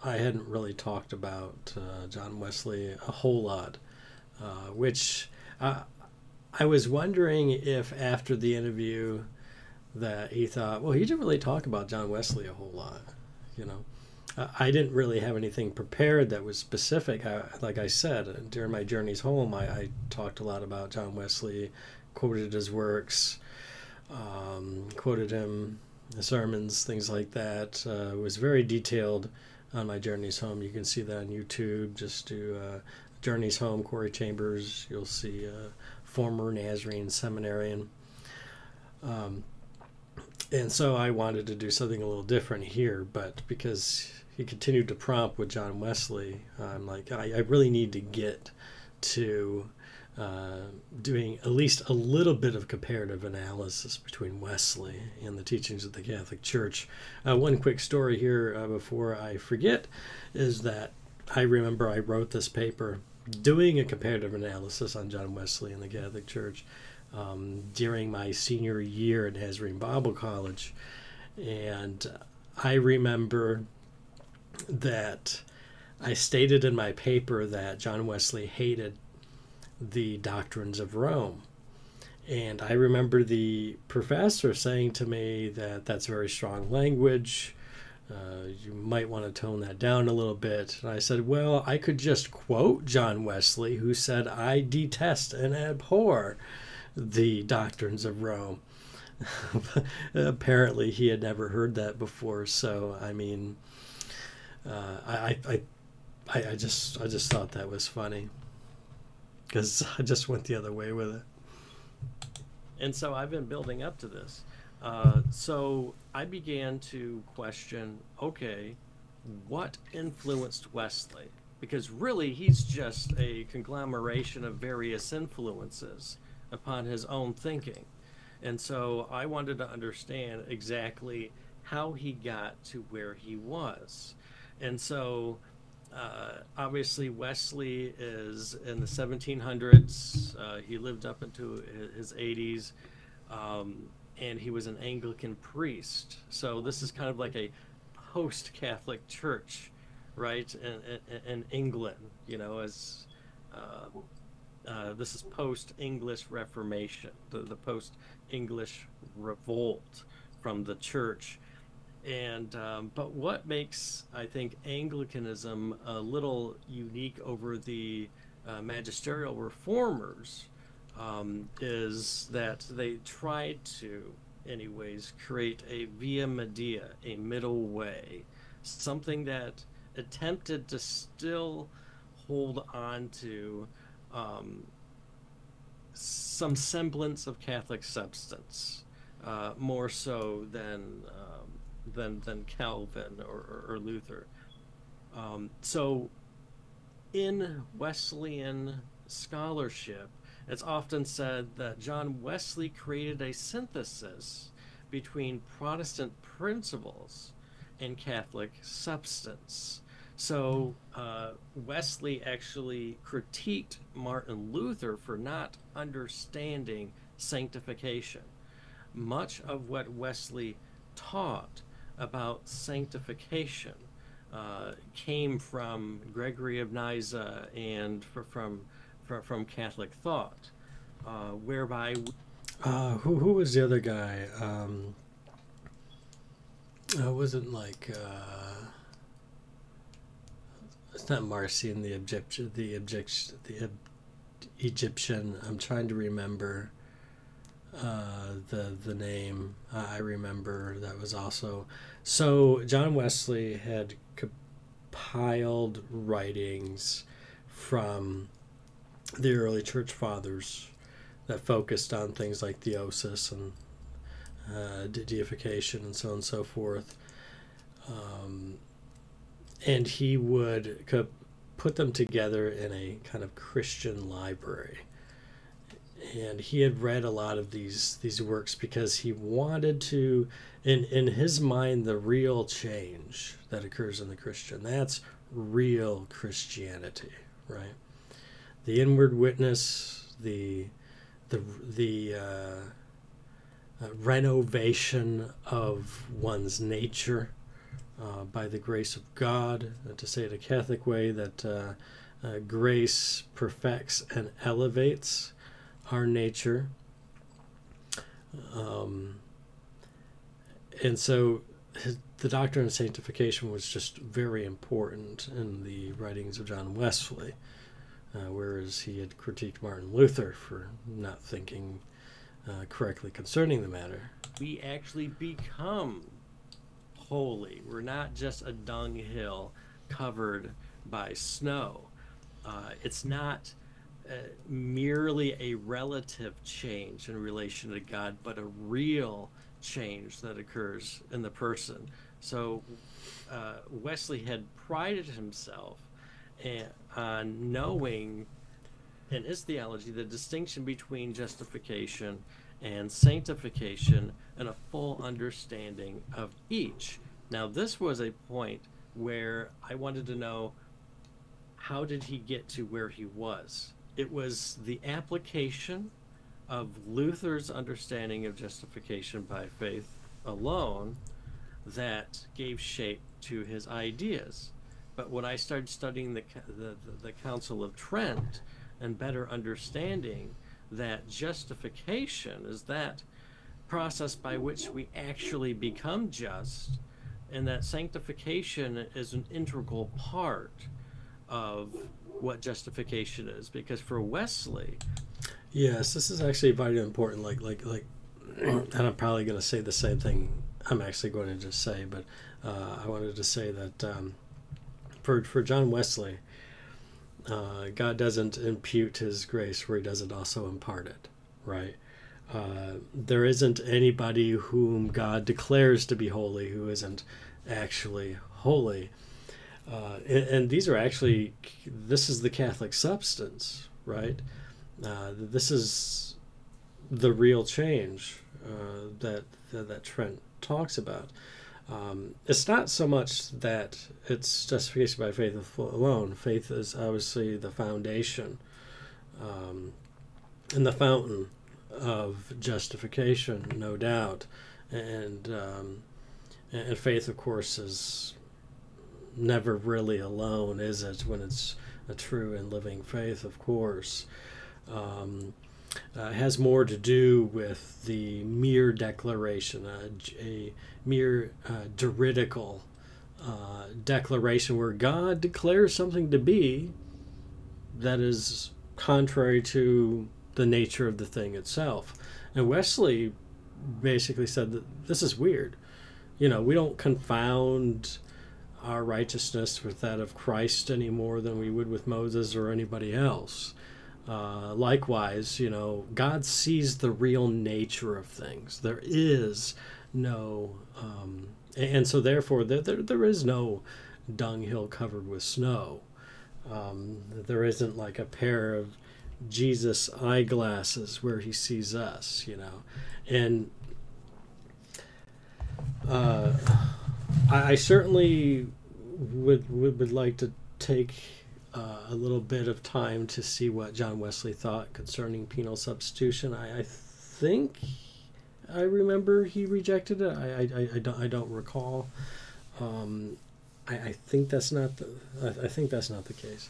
I hadn't really talked about uh, John Wesley a whole lot uh, which uh, I was wondering if after the interview that he thought, well, he didn't really talk about John Wesley a whole lot, you know. Uh, I didn't really have anything prepared that was specific. I, like I said, uh, during my journeys home, I, I, talked a lot about John Wesley, quoted his works, um, quoted him, sermons, things like that. Uh, was very detailed on my journeys home. You can see that on YouTube. Just do uh, Journeys Home, Corey Chambers. You'll see a former Nazarene seminarian. Um, and so I wanted to do something a little different here, but because he continued to prompt with John Wesley, I'm like, I, I really need to get to uh, doing at least a little bit of comparative analysis between Wesley and the teachings of the Catholic Church. Uh, one quick story here uh, before I forget is that I remember I wrote this paper doing a comparative analysis on John Wesley and the Catholic Church um, during my senior year at Nazarene Bible College. And I remember that I stated in my paper that John Wesley hated the doctrines of Rome. And I remember the professor saying to me that that's very strong language. Uh, you might want to tone that down a little bit. And I said, Well, I could just quote John Wesley, who said, I detest and abhor the doctrines of Rome. Apparently, he had never heard that before. So, I mean, uh, I, I, I, I just, I just thought that was funny because I just went the other way with it. And so I've been building up to this. Uh, so I began to question okay, what influenced Wesley? Because really, he's just a conglomeration of various influences upon his own thinking. And so I wanted to understand exactly how he got to where he was. And so uh, obviously, Wesley is in the 1700s. Uh, he lived up into his 80s. Um, and he was an Anglican priest. So this is kind of like a post Catholic church, right? In, in, in, England, you know, as uh, uh, this is post English Reformation, the, the post English revolt from the church. And um, but what makes I think Anglicanism a little unique over the uh, magisterial reformers um, is that they tried to, anyways, create a via media, a middle way, something that attempted to still hold on to um, some semblance of Catholic substance, uh, more so than um, than than Calvin or, or, or Luther. Um, so, in Wesleyan scholarship, it's often said that John Wesley created a synthesis between Protestant principles and Catholic substance. So uh, Wesley actually critiqued Martin Luther for not understanding sanctification. Much of what Wesley taught about sanctification uh, came from Gregory of Nyssa and from from, from Catholic thought, uh, whereby. Uh, who who was the other guy? Um, uh, wasn't like uh, it's not Macarius the Egyptian the Egyptian the Egyptian. I'm trying to remember uh, the the name. I remember that was also so. John Wesley had compiled writings from the early church fathers that focused on things like theosis and uh, deification and so on and so forth. Um, and he would put them together in a kind of Christian library. And he had read a lot of these these works because he wanted to, in in his mind, the real change that occurs in the Christian. That's real Christianity, right? The inward witness, the the the uh, uh, renovation of one's nature uh, by the grace of God. Uh, to say it a Catholic way, that uh, uh, grace perfects and elevates our nature. Um, and so his, the doctrine of sanctification was just very important in the writings of John Wesley uh, whereas he had critiqued Martin Luther for not thinking uh, correctly concerning the matter. We actually become holy. We're not just a dunghill covered by snow. Uh, it's not uh, merely a relative change in relation to God, but a real change that occurs in the person. So uh, Wesley had prided himself on knowing in his theology the distinction between justification and sanctification and a full understanding of each. Now, this was a point where I wanted to know how did he get to where he was? It was the application of Luther's understanding of justification by faith alone that gave shape to his ideas. But when I started studying the, the, the Council of Trent and better understanding that justification is that process by which we actually become just, and that sanctification is an integral part of what justification is. Because for Wesley, yes, this is actually very important. Like, like, like, and I'm probably going to say the same thing. I'm actually going to just say, but uh, I wanted to say that um, for for John Wesley, uh, God doesn't impute His grace where He doesn't also impart it, right? Uh, there isn't anybody whom God declares to be holy who isn't actually holy. Uh, and, and, these are actually, this is the Catholic substance, right? Uh, this is the real change uh, that, that, Trent talks about. Um, it's not so much that it's justification by faith alone. Faith is obviously the foundation um, and the fountain of justification, no doubt. And um, and faith, of course, is never really alone, is it? When it's a true and living faith, of course. Um, uh, has more to do with the mere declaration, uh, a mere uh, juridical uh, declaration where God declares something to be that is contrary to the nature of the thing itself. And Wesley basically said that this is weird. You know, we don't confound our righteousness with that of Christ any more than we would with Moses or anybody else. Uh, likewise, you know, God sees the real nature of things. There is no, um, and so therefore, there, there, there is no dunghill covered with snow. Um, there isn't like a pair of Jesus eyeglasses where he sees us, you know. And uh, I, I certainly would, would, would like to take uh, a little bit of time to see what John Wesley thought concerning penal substitution. I, I think I remember he rejected it. I, I, I, don't, I don't recall. Um, I, I think that's not the I, I think that's not the case.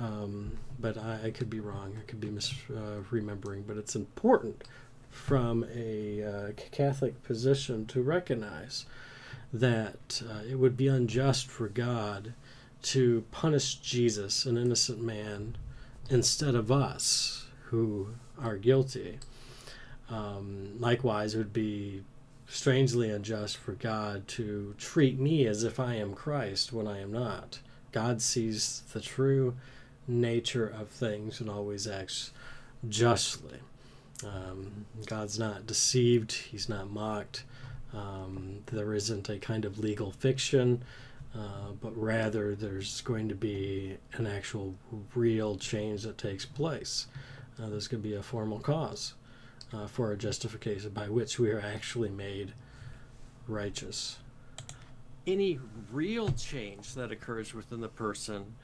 Um, but I, I could be wrong. I could be misremembering. Uh, but it's important from a uh, Catholic position to recognize that uh, it would be unjust for God to punish Jesus, an innocent man, instead of us who are guilty. Um, likewise, it would be strangely unjust for God to treat me as if I am Christ when I am not. God sees the true nature of things and always acts justly. Um, God's not deceived, He's not mocked. Um, there isn't a kind of legal fiction, uh, but rather there's going to be an actual real change that takes place. Uh, there's going to be a formal cause uh, for our justification by which we are actually made righteous. Any real change that occurs within the person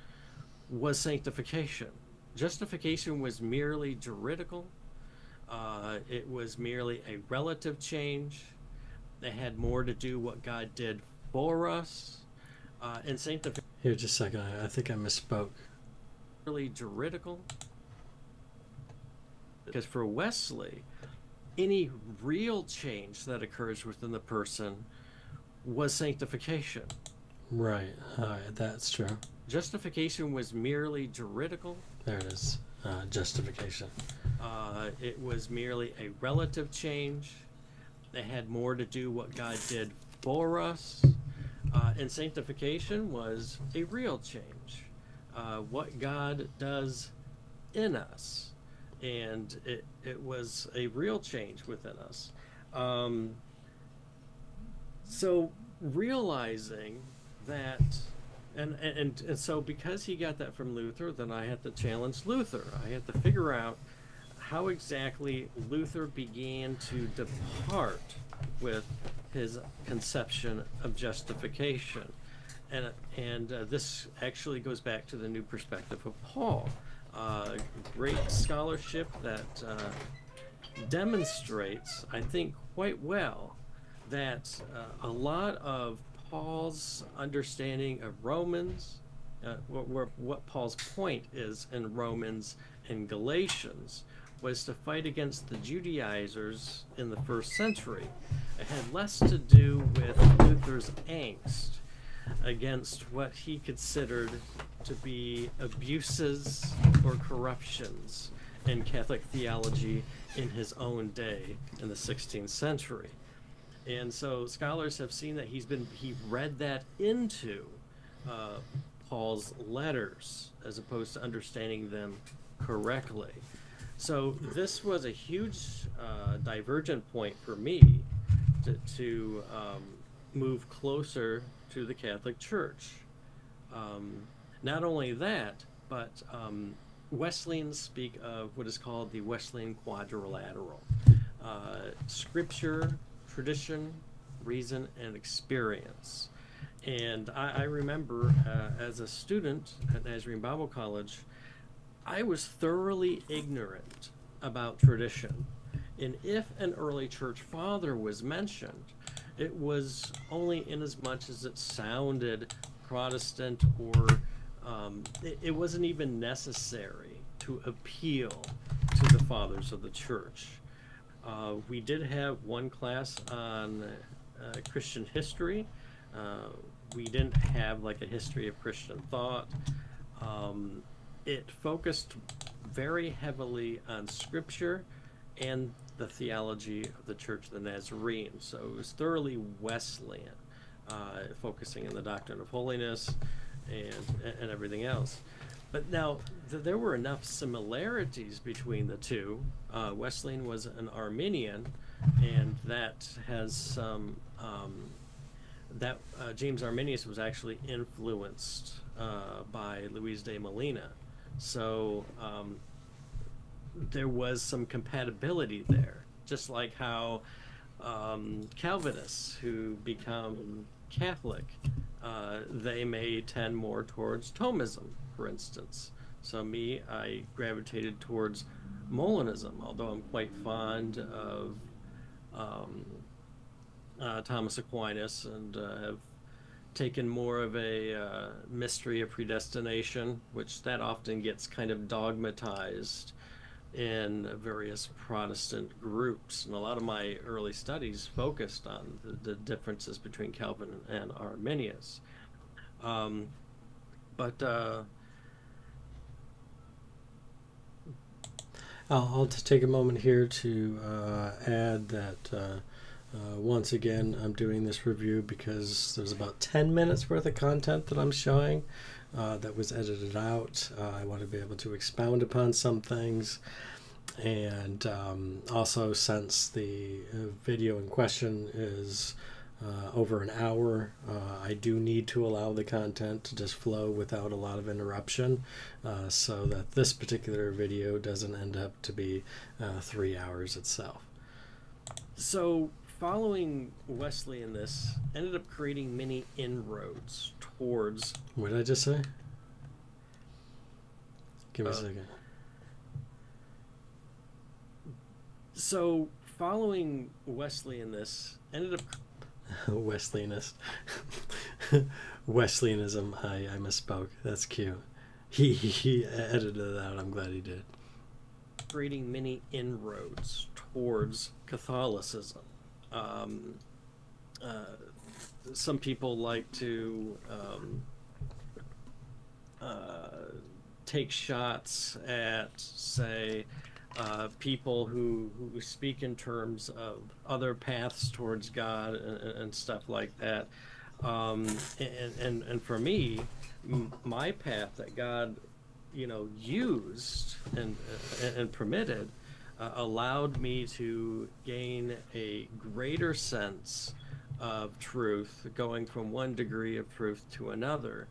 was sanctification. Justification was merely juridical, uh, it was merely a relative change. It had more to do what God did for us. Uh, and sanctification. Here, just a second. I, I think I misspoke. Really juridical. Because for Wesley, any real change that occurs within the person was sanctification. Right. that's true. Justification was merely juridical. There it is. Uh, justification. Uh, it was merely a relative change. It had more to do what God did for us. Uh, and sanctification was a real change. Uh, what God does in us and it, it was a real change within us. Um, so realizing that, and, and and so because he got that from Luther, then I had to challenge Luther. I had to figure out how exactly Luther began to depart with his conception of justification. And, and uh, this actually goes back to the new perspective of Paul uh, great scholarship that uh, demonstrates, I think, quite well that uh, a lot of Paul's understanding of Romans, uh, what, what Paul's point is in Romans and Galatians, was to fight against the Judaizers in the first century. It had less to do with Luther's angst against what he considered to be abuses or corruptions in Catholic theology in his own day in the 16th century. And so scholars have seen that he's been he read that into uh, Paul's letters as opposed to understanding them correctly. So this was a huge uh, divergent point for me to, to um, move closer to the Catholic Church. Um, not only that, but um, Wesleyans speak of what is called the Wesleyan quadrilateral uh, scripture, tradition, reason, and experience. And I, I remember uh, as a student at Nazarene Bible College, I was thoroughly ignorant about tradition. And if an early church father was mentioned, it was only in as much as it sounded Protestant or um, it, it, wasn't even necessary to appeal to the fathers of the church. Uh, we did have one class on uh, Christian history. Uh, we didn't have like a history of Christian thought. Um, it focused very heavily on scripture and the theology of the Church of the Nazarene. So it was thoroughly Wesleyan, uh, focusing on the doctrine of holiness and, and everything else. But now, th- there were enough similarities between the two. Uh, Wesleyan was an Arminian, and that has some. Um, that uh, James Arminius was actually influenced uh, by Luis de Molina. So um, there was some compatibility there, just like how um, Calvinists who become Catholic, uh, they may tend more towards Thomism, for instance. So me, I gravitated towards Molinism, although I'm quite fond of um, uh, Thomas Aquinas and uh, have taken more of a uh, mystery of predestination, which that often gets kind of dogmatized in various Protestant groups. And a lot of my early studies focused on the, the differences between Calvin and Arminius. Um, but I'll, I'll take a moment here to uh, add that uh, uh, once again I'm doing this review because there's about 10 minutes worth of content that I'm showing uh, that was edited out. Uh, I want to be able to expound upon some things. And um, also, since the video in question is uh, over an hour. Uh, I do need to allow the content to just flow without a lot of interruption uh, so that this particular video doesn't end up to be uh, three hours itself. So, following Wesley in this, ended up creating many inroads towards. What did I just say? Give me a Uh, second. So, following Wesley in this, ended up Wesleyanist. Wesleyanism. I, I misspoke. That's cute. He, he edited that. I'm glad he did. creating many inroads towards Catholicism. Um, uh, some people like to um, uh, take shots at, say, uh, people who, who speak in terms of other paths towards God and, and stuff like that. Um, and, and, and for me, my path that God, you know, used and, and, permitted uh, allowed me to gain a greater sense of truth, going from one degree of truth to another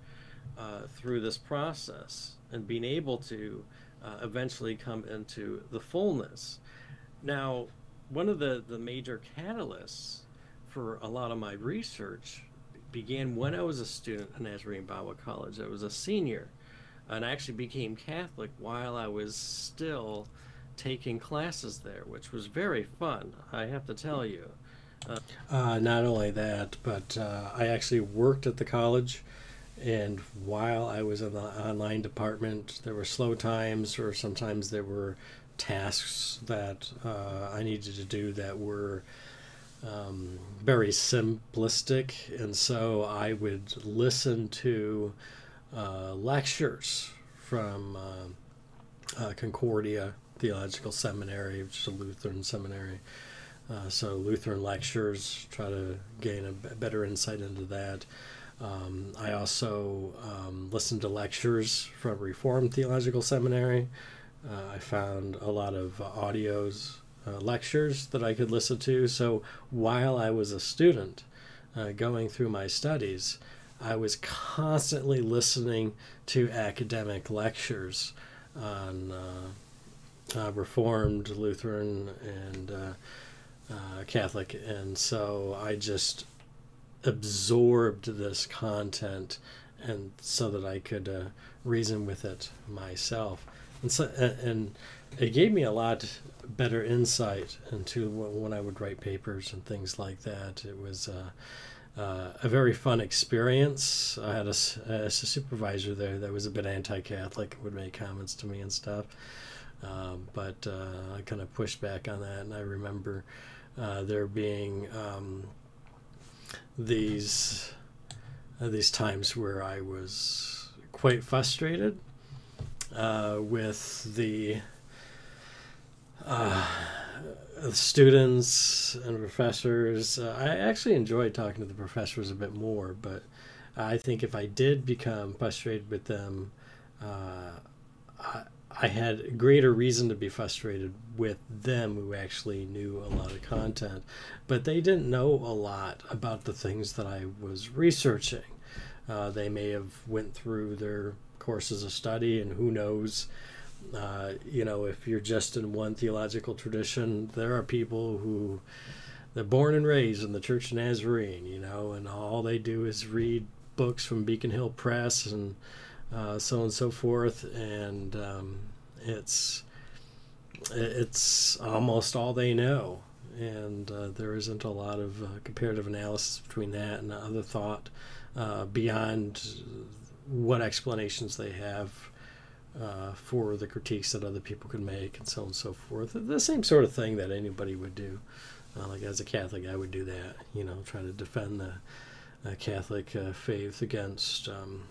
uh, through this process, and being able to uh, eventually come into the fullness. Now, one of the, the major catalysts for a lot of my research began when I was a student at Nazarene Bible College. I was a senior and I actually became Catholic while I was still taking classes there, which was very fun, I have to tell you. Uh, not only that, but uh, I actually worked at the college, and while I was in the online department, there were slow times, or sometimes there were tasks that uh, I needed to do that were um, very simplistic, and so I would listen to uh, lectures from uh, uh, Concordia Theological Seminary, which is a Lutheran seminary. Uh, so Lutheran lectures, try to gain a better insight into that. Um, I also um, listened to lectures from Reformed Theological Seminary. Uh, I found a lot of uh, audios, uh, lectures that I could listen to. So while I was a student uh, going through my studies, I was constantly listening to academic lectures on uh, Reformed, Lutheran, and Catholic, and so I just absorbed this content, and so that I could uh, reason with it myself, and so and, it gave me a lot better insight into when I would write papers and things like that. It was. Uh, uh, a very fun experience. I had a supervisor there that was a bit anti-Catholic, would make comments to me and stuff. Um, but uh, I kind of pushed back on that, and I remember there being um, these uh, these times where I was quite frustrated uh, with the uh, students and professors. Uh, I actually enjoyed talking to the professors a bit more, but I think if I did become frustrated with them, uh, I, I had greater reason to be frustrated with them who actually knew a lot of content, but they didn't know a lot about the things that I was researching. Uh, they may have went through their courses of study, and who knows, uh, you know, if you're just in one theological tradition, there are people who they're born and raised in the Church of Nazarene, you know, and all they do is read books from Beacon Hill Press and uh, so on and so forth, and um, it's it's almost all they know, and uh, there isn't a lot of uh, comparative analysis between that and other thought uh, beyond what explanations they have uh, for the critiques that other people could make and so on and so forth. The same sort of thing that anybody would do. Uh, like as a Catholic, I would do that. You know, try to defend the Catholic faith against um,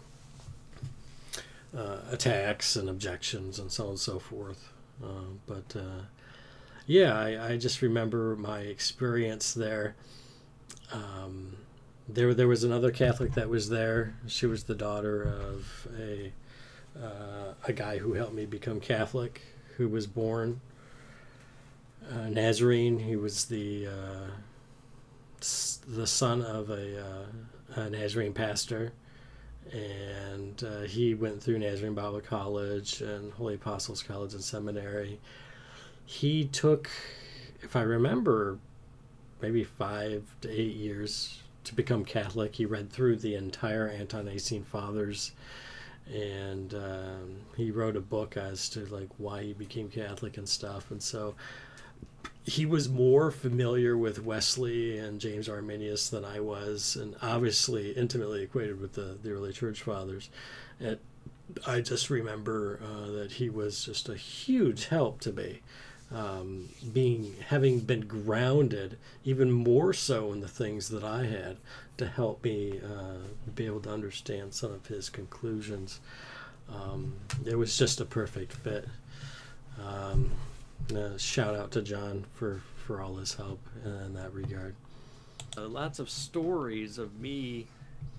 uh, attacks and objections and so on and so forth. Uh, but yeah, I, I, just remember my experience there. Um, there, there was another Catholic that was there. She was the daughter of a uh, a guy who helped me become Catholic, who was born uh, Nazarene. He was the uh, the son of a, uh, a Nazarene pastor, and uh, he went through Nazarene Bible College and Holy Apostles College and Seminary. He took, if I remember, maybe five to eight years to become Catholic. He read through the entire Ante-Nicene Fathers and um, he wrote a book as to like why he became Catholic and stuff. And so he was more familiar with Wesley and James Arminius than I was, and obviously intimately acquainted with the, the early church fathers. I just remember uh, that he was just a huge help to me. Um, being having been grounded even more so in the things that I had to help me uh, be able to understand some of his conclusions. Um, it was just a perfect fit. Um, uh, shout out to John for, for all his help in that regard. Uh, lots of stories of me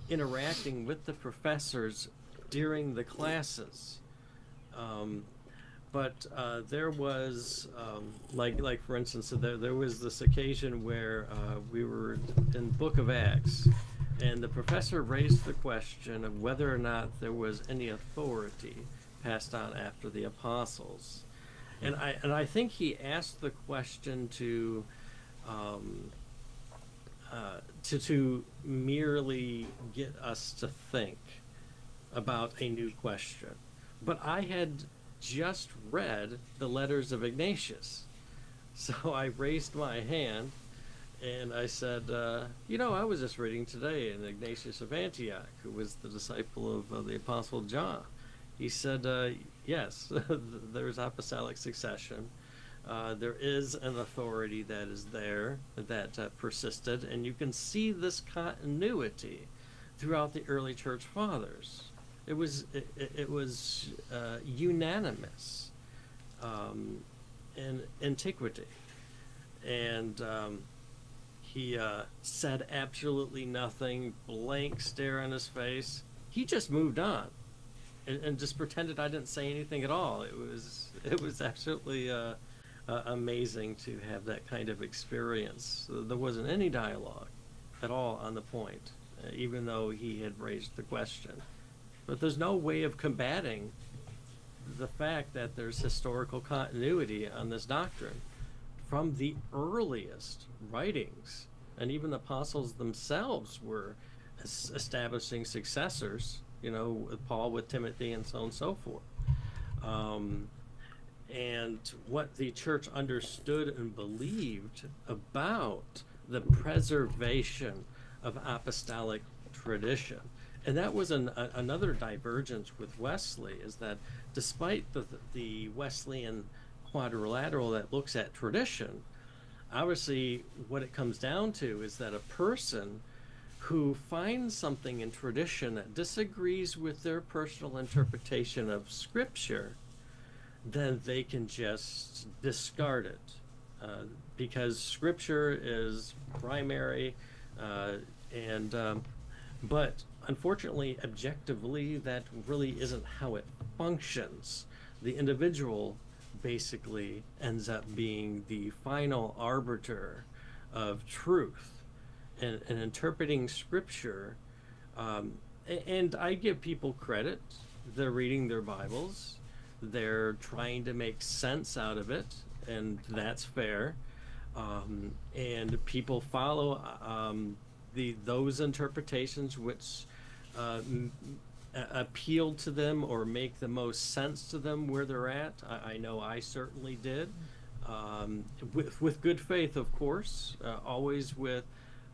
interacting with the professors during the classes. Um, but uh, there was um, like like for instance there, there was this occasion where uh, we were in book of acts and the professor raised the question of whether or not there was any authority passed on after the apostles and i and i think he asked the question to um, uh, to to merely get us to think about a new question but i had just read the letters of Ignatius. So I raised my hand and I said, uh, You know, I was just reading today in Ignatius of Antioch, who was the disciple of uh, the Apostle John. He said, uh, Yes, there's apostolic succession. Uh, there is an authority that is there that uh, persisted, and you can see this continuity throughout the early church fathers it was it, it was uh, unanimous um, in antiquity, and um, he uh, said absolutely nothing, blank stare on his face. He just moved on, and, and just pretended I didn't say anything at all. It was it was absolutely uh, uh amazing to have that kind of experience. There wasn't any dialogue at all on the point, uh, even though he had raised the question. But there's no way of combating the fact that there's historical continuity on this doctrine from the earliest writings. And even the apostles themselves were establishing successors, you know, with Paul with Timothy and so on and so forth. Um, and what the church understood and believed about the preservation of apostolic tradition and that was an, a, another divergence with Wesley is that despite the, the Wesleyan quadrilateral that looks at tradition, obviously what it comes down to is that a person who finds something in tradition that disagrees with their personal interpretation of scripture, then they can just discard it. Uh, because scripture is primary uh, and um, but unfortunately, objectively, that really isn't how it functions. The individual basically ends up being the final arbiter of truth and, and interpreting scripture. Um, and I give people credit. They're reading their Bibles, they're trying to make sense out of it, and that's fair. Um, and people follow um, the those interpretations which uh, appeal to them or make the most sense to them where they're at. I, I know I certainly did, um, with with good faith, of course, uh, always with.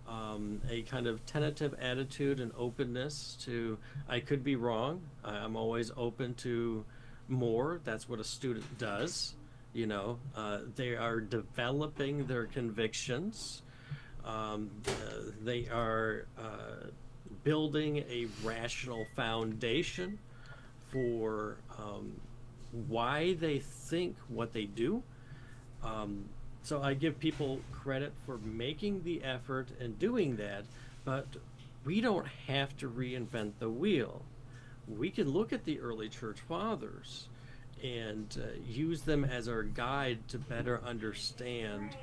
Um, a kind of tentative attitude and openness to I could be wrong. I'm always open to more. That's what a student does. You know, uh, they are developing their convictions. Um, uh, they are uh, building a rational foundation for um, why they think what they do. Um, so I give people credit for making the effort and doing that, but we don't have to reinvent the wheel. We can look at the early church fathers and uh, use them as our guide to better understand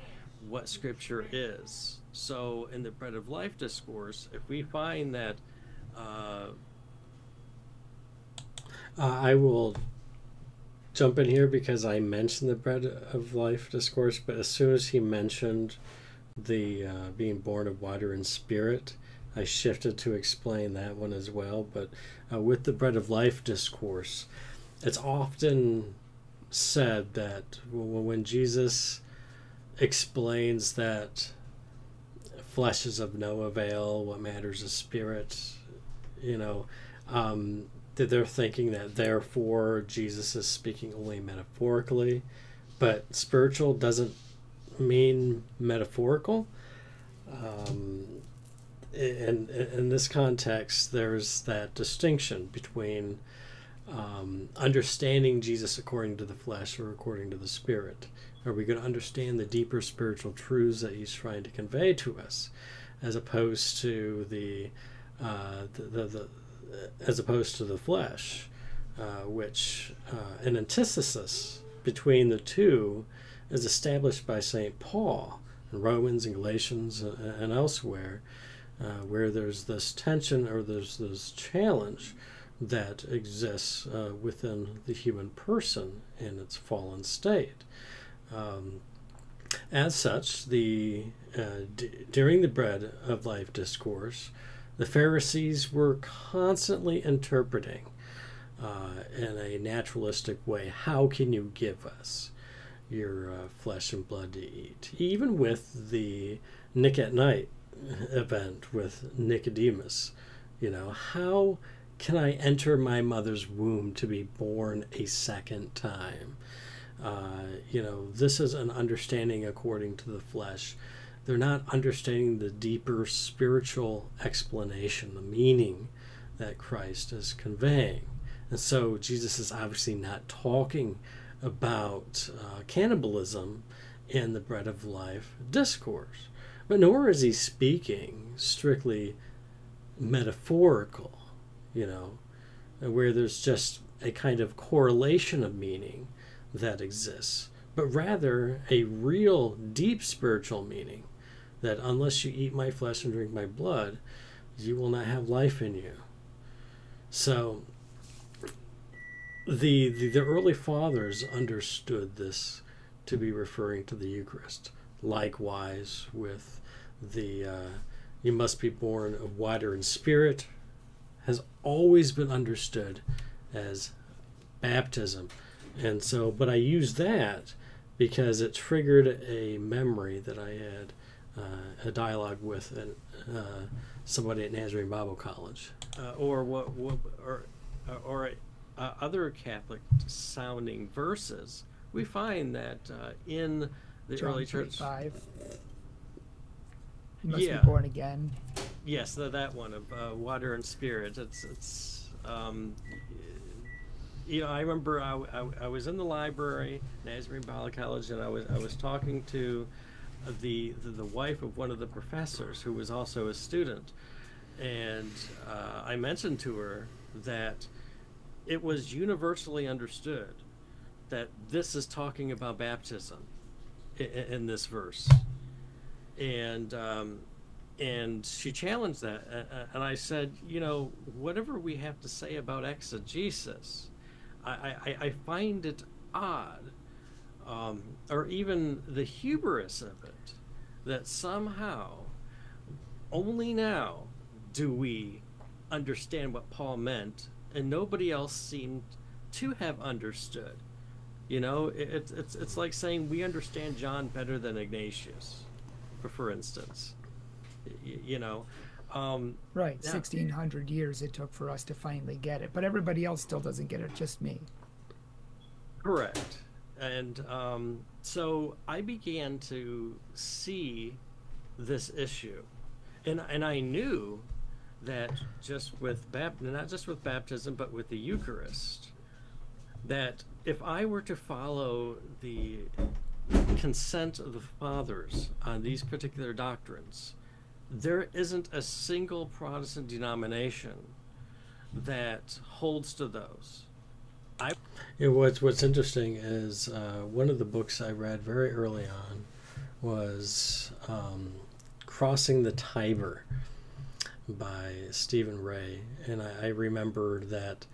what Scripture is. So, in the Bread of Life discourse, if we find that. Uh, uh, I will jump in here because I mentioned the Bread of Life discourse, but as soon as he mentioned the uh, being born of water and spirit, I shifted to explain that one as well. But uh, with the Bread of Life discourse, it's often said that when Jesus explains that flesh is of no avail, what matters is spirit, you know, um, that they're thinking that therefore Jesus is speaking only metaphorically, but spiritual doesn't mean metaphorical. Um, in, in this context, there's that distinction between um, understanding Jesus according to the flesh or according to the spirit. Are we going to understand the deeper spiritual truths that he's trying to convey to us, as opposed to the, uh, the, the, the as opposed to the flesh, uh, which uh, an antithesis between the two is established by St. Paul in Romans and Galatians uh, and elsewhere, uh, where there's this tension or there's this challenge that exists uh, within the human person in its fallen state. Um, as such, the uh, during the bread of life discourse, the Pharisees were constantly interpreting uh, in a naturalistic way how can you give us your uh, flesh and blood to eat? Even with the Nick at Night event with Nicodemus, you know, how can I enter my mother's womb to be born a second time? Uh, you know, this is an understanding according to the flesh they're not understanding the deeper spiritual explanation, the meaning that Christ is conveying. And so Jesus is obviously not talking about uh, cannibalism in the bread of life discourse, but nor is he speaking strictly metaphorical, you know, where there's just a kind of correlation of meaning that exists, but rather a real deep spiritual meaning that unless you eat my flesh and drink my blood, you will not have life in you. So the, the, the early fathers understood this to be referring to the Eucharist. Likewise, with the uh, you must be born of water and spirit, has always been understood as baptism. And so, but I use that because it triggered a memory that I had uh, a dialogue with an, uh, somebody at Nazarene Bible College. Uh, or what, what or or other Catholic sounding verses, we find that in the John early church. Five. You must yeah. be born again. Yes, the, that one of uh, water and spirit. It's it's um, you know I remember I, I, I, was in the library, Nazarene Bible College, and I was I was talking to the, the, the wife of one of the professors who was also a student, and uh, I mentioned to her that it was universally understood that this is talking about baptism in, in this verse, and um, and she challenged that, and I said, you know, whatever we have to say about exegesis, I, I, I find it odd um, or even the hubris of it, that somehow only now do we understand what Paul meant, and nobody else seemed to have understood. You know, it, it's it's like saying we understand John better than Ignatius, for, for instance. You know, um, right? Sixteen hundred years it took for us to finally get it, but everybody else still doesn't get it, just me. Correct. And um, so I began to see this issue. And, and I knew that just with bap- not just with baptism, but with the Eucharist, that if I were to follow the consent of the fathers on these particular doctrines, there isn't a single Protestant denomination that holds to those. I yeah, what's what's interesting is uh, one of the books I read very early on was um, "Crossing the Tiber" by Stephen Ray, and I, I remember that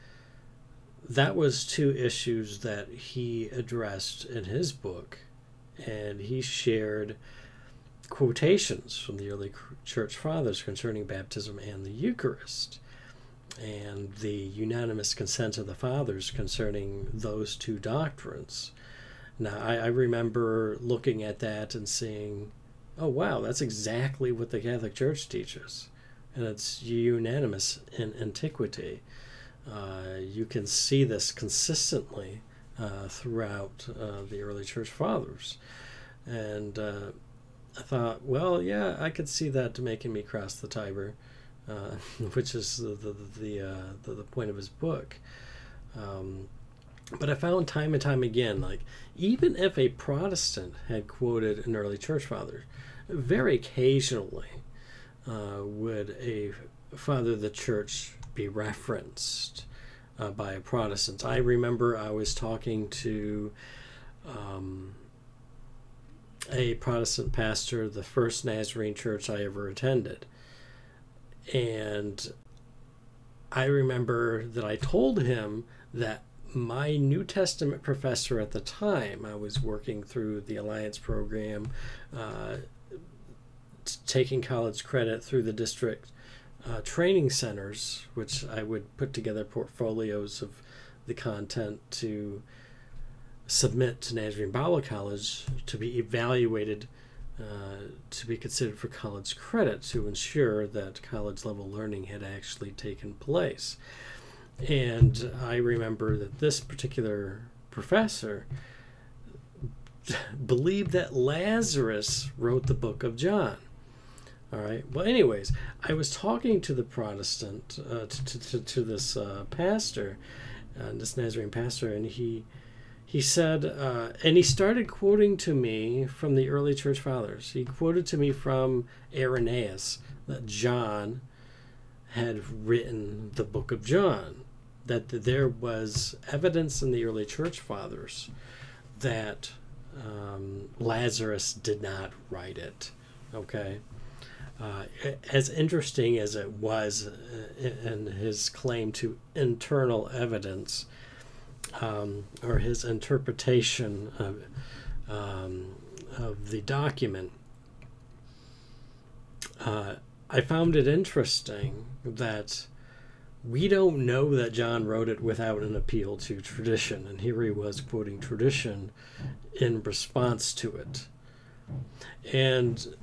that was two issues that he addressed in his book, and he shared quotations from the early church fathers concerning baptism and the Eucharist, and the unanimous consent of the fathers concerning those two doctrines. Now, I, I remember looking at that and seeing, oh, wow, that's exactly what the Catholic Church teaches and it's unanimous in antiquity. Uh, you can see this consistently uh, throughout uh, the early church fathers. And uh, I thought, well, yeah, I could see that making me cross the Tiber, uh, which is the, the, the, uh, the, the, point of his book. Um, but I found time and time again, like, even if a Protestant had quoted an early church father, very occasionally, uh, would a father of the church be referenced uh, by a Protestant? I remember I was talking to um, a Protestant pastor, the first Nazarene church I ever attended. And I remember that I told him that my New Testament professor at the time, I was working through the Alliance program, uh, taking college credit through the district uh, training centers, which I would put together portfolios of the content to submit to Nazarene Bible College to be evaluated uh, to be considered for college credit to ensure that college level learning had actually taken place. And I remember that this particular professor believed that Lazarus wrote the book of John. All right. Well, anyways, I was talking to the Protestant, uh, to, to, to, this uh, pastor, uh, this Nazarene pastor, and he he said, uh, and he started quoting to me from the early church fathers. He quoted to me from Irenaeus that John had written the book of John, that there was evidence in the early church fathers that um, Lazarus did not write it. Okay. Uh, as interesting as it was uh, in his claim to internal evidence um, or his interpretation of, um, of the document, uh, I found it interesting that we don't know that John wrote it without an appeal to tradition, and here he was quoting tradition in response to it. And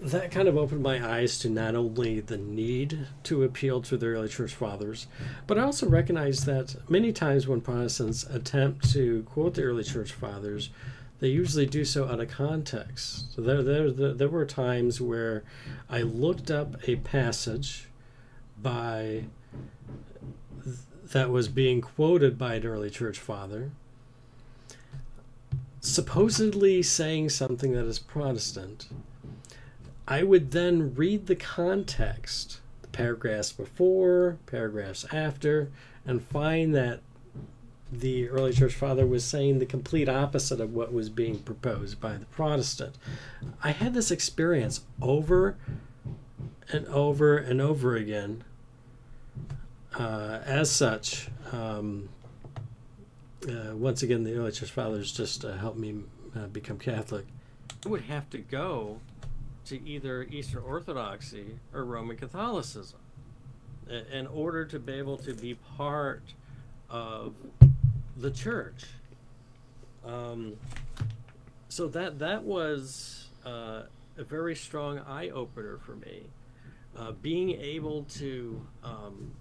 that kind of opened my eyes to not only the need to appeal to the early church fathers, but I also recognized that many times when Protestants attempt to quote the early church fathers, they usually do so out of context. So there, there, there, there were times where I looked up a passage by that was being quoted by an early church father, supposedly saying something that is Protestant I would then read the context, the paragraphs before, paragraphs after, and find that the early church father was saying the complete opposite of what was being proposed by the Protestant. I had this experience over and over and over again. Uh, as such, um, uh, once again, the early church fathers just uh, helped me uh, become Catholic. I would have to go to either Eastern Orthodoxy or Roman Catholicism in order to be able to be part of the church. Um, so that that was uh, a very strong eye opener for me. Uh, being able to um,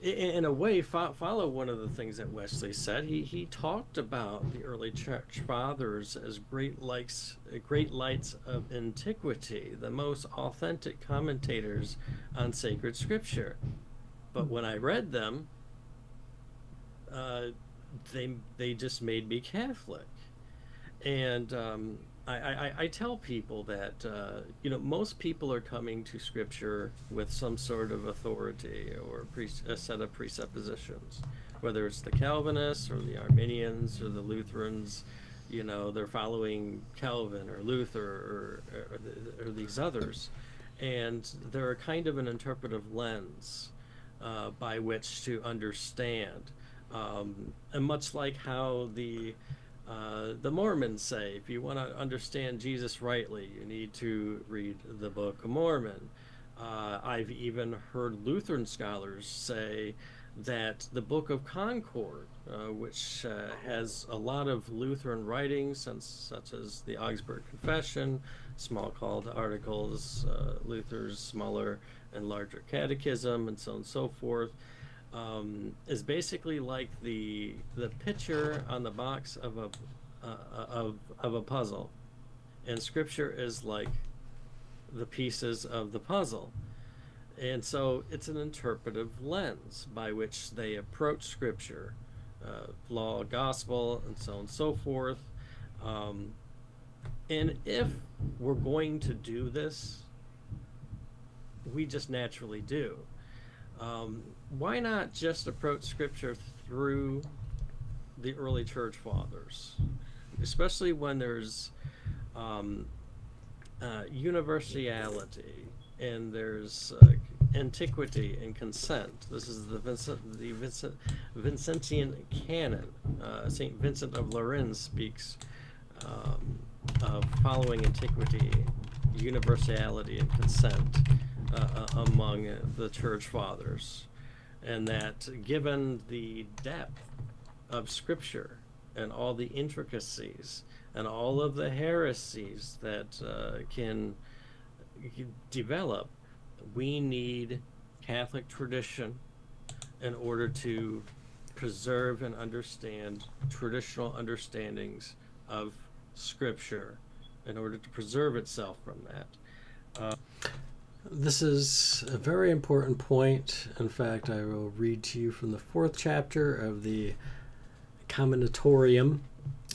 in a way, follow one of the things that Wesley said. He he talked about the early church fathers as great lights, great lights of antiquity, the most authentic commentators on sacred scripture. But when I read them, uh, they they just made me Catholic, and um, I, I, I, tell people that uh, you know most people are coming to Scripture with some sort of authority or pre- a set of presuppositions, whether it's the Calvinists or the Arminians or the Lutherans. You know they're following Calvin or Luther or, or, or these others, and they're a kind of an interpretive lens uh, by which to understand. Um, and much like how the uh, the Mormons say if you want to understand Jesus rightly, you need to read the Book of Mormon. Uh, I've even heard Lutheran scholars say that the Book of Concord, uh, which uh, has a lot of Lutheran writings, such as the Augsburg Confession, Smalcald Articles, uh, Luther's smaller and larger catechism, and so on and so forth, um, is basically like the the picture on the box of a uh, of of a puzzle, and Scripture is like the pieces of the puzzle. And so it's an interpretive lens by which they approach Scripture, uh, law, gospel, and so on and so forth. Um, and if we're going to do this, we just naturally do. Um, why not just approach Scripture through the early church fathers, especially when there's um, uh, universality and there's uh, antiquity and consent. This is the Vincent, the Vincent, Vincentian canon. Uh, Saint Vincent of Lerins speaks um, of following antiquity, universality, and consent uh, uh, among the church fathers, and that given the depth of Scripture and all the intricacies and all of the heresies that uh, can develop, we need Catholic tradition in order to preserve and understand traditional understandings of Scripture in order to preserve itself from that. Uh, this is a very important point. In fact, I will read to you from the fourth chapter of the Commonitorium.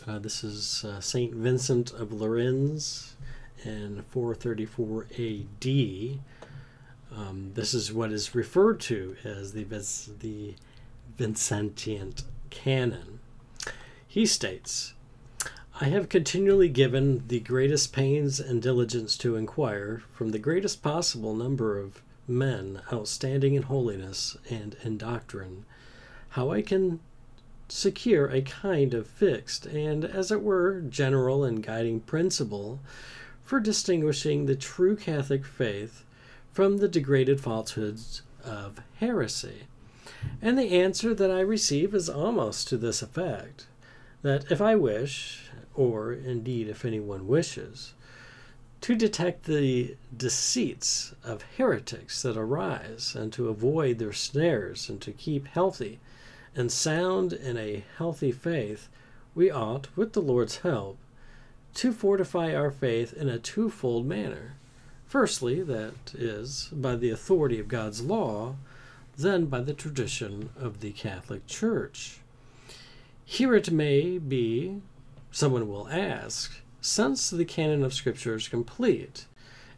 Uh, this is uh, Saint Vincent of Lerins in 434 AD. Um, this is what is referred to as the, the Vincentian canon. He states, I have continually given the greatest pains and diligence to inquire from the greatest possible number of men outstanding in holiness and in doctrine how I can secure a kind of fixed and, as it were, general and guiding principle for distinguishing the true Catholic faith from the degraded falsehoods of heresy. And the answer that I receive is almost to this effect that if I wish, or indeed if anyone wishes, to detect the deceits of heretics that arise, and to avoid their snares, and to keep healthy and sound in a healthy faith, we ought, with the Lord's help, to fortify our faith in a twofold manner. Firstly, that is, by the authority of God's law, then by the tradition of the Catholic Church. Here it may be Someone will ask, since the canon of Scripture is complete,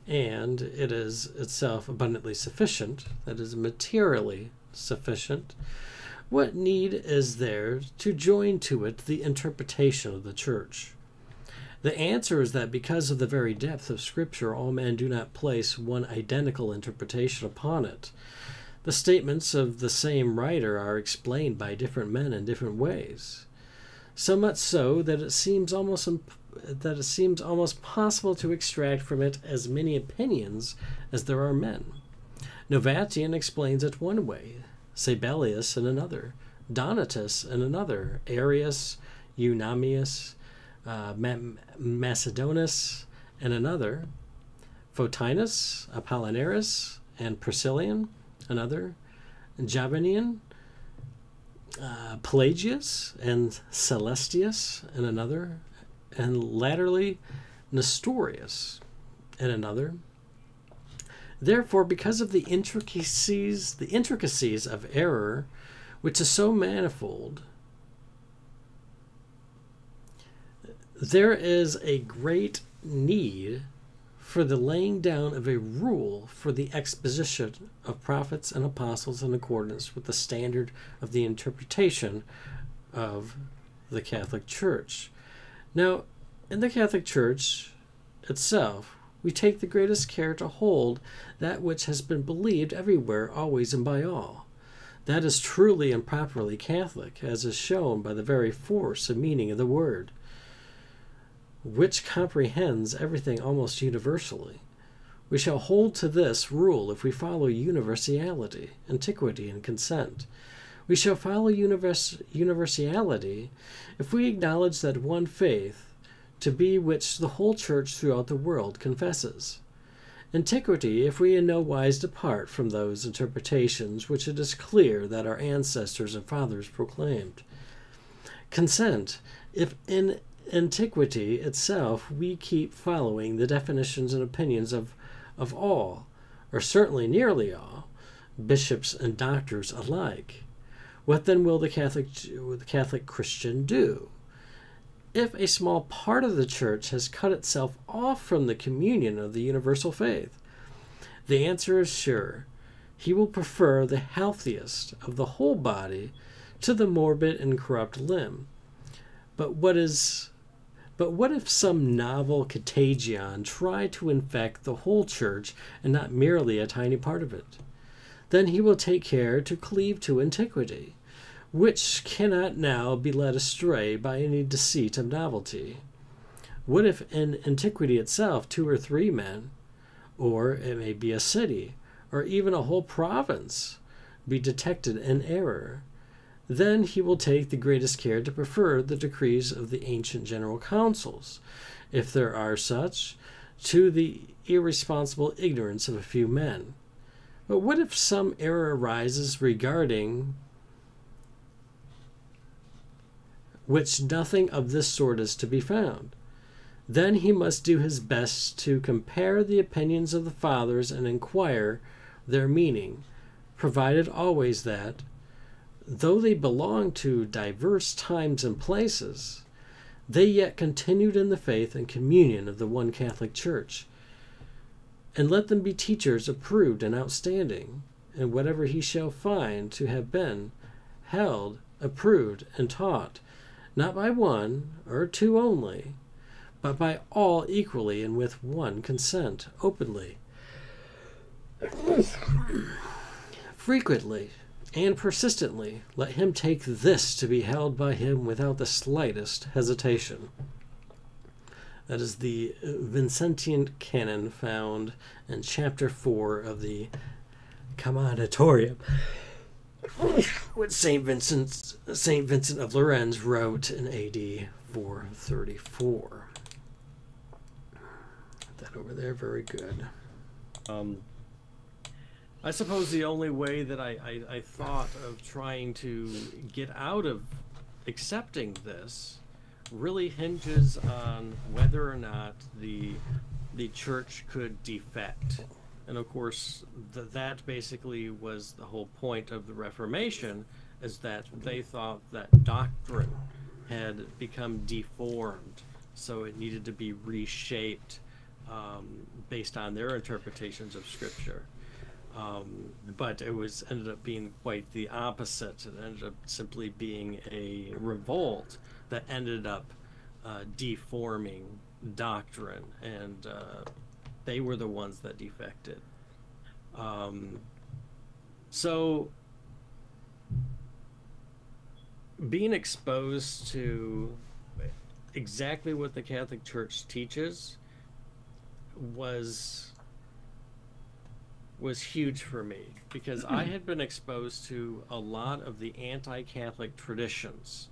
and it is itself abundantly sufficient, that is, materially sufficient, what need is there to join to it the interpretation of the Church? The answer is that because of the very depth of Scripture, all men do not place one identical interpretation upon it. The statements of the same writer are explained by different men in different ways so much so that it seems almost imp- that it seems almost possible to extract from it as many opinions as there are men. Novatian explains it one way, Sabellius in another, Donatus in another, Arius, Eunomius, uh, Ma- Macedonus in another, Photinus, Apollinaris, and Priscillian another, Jovinian, uh, Pelagius, and Celestius in another, and latterly Nestorius in another. Therefore, because of the intricacies, the intricacies of error, which is so manifold, there is a great need for the laying down of a rule for the exposition of prophets and apostles in accordance with the standard of the interpretation of the Catholic Church. Now, in the Catholic Church itself, we take the greatest care to hold that which has been believed everywhere, always, and by all. That is truly and properly Catholic, as is shown by the very force and meaning of the word which comprehends everything almost universally. We shall hold to this rule if we follow universality, antiquity, and consent. We shall follow univers- universality if we acknowledge that one faith to be which the whole Church throughout the world confesses. Antiquity, if we in no wise depart from those interpretations which it is clear that our ancestors and fathers proclaimed. Consent, if in antiquity itself, we keep following the definitions and opinions of, of all, or certainly nearly all, bishops and doctors alike. What then will the Catholic, the Catholic Christian do? If a small part of the church has cut itself off from the communion of the universal faith, the answer is sure. He will prefer the healthiest of the whole body to the morbid and corrupt limb. But what is but what if some novel contagion tried to infect the whole church and not merely a tiny part of it? Then he will take care to cleave to antiquity, which cannot now be led astray by any deceit of novelty. What if in antiquity itself two or three men, or it may be a city, or even a whole province, be detected in error? Then he will take the greatest care to prefer the decrees of the ancient general councils, if there are such, to the irresponsible ignorance of a few men. But what if some error arises regarding which nothing of this sort is to be found? Then he must do his best to compare the opinions of the fathers and inquire their meaning, provided always that, though they belonged to diverse times and places, they yet continued in the faith and communion of the one Catholic Church. And let them be teachers approved and outstanding, in whatever he shall find to have been held, approved, and taught, not by one or two only, but by all equally and with one consent, openly, frequently, and persistently let him take this to be held by him without the slightest hesitation. That is the Vincentian canon found in chapter 4 of the Commonitorium, which Saint Vincent Saint Vincent of Lérins wrote in A.D. 434. Put that over there, very good. Um, I suppose the only way that I, I, I, thought of trying to get out of accepting this really hinges on whether or not the the church could defect. And of course, that basically was the whole point of the Reformation, is that they thought that doctrine had become deformed, so it needed to be reshaped um, based on their interpretations of Scripture. Um, but it was ended up being quite the opposite. It ended up simply being a revolt that ended up uh, deforming doctrine, and uh, they were the ones that defected. Um, so, being exposed to exactly what the Catholic Church teaches was was huge for me because I had been exposed to a lot of the anti Catholic traditions.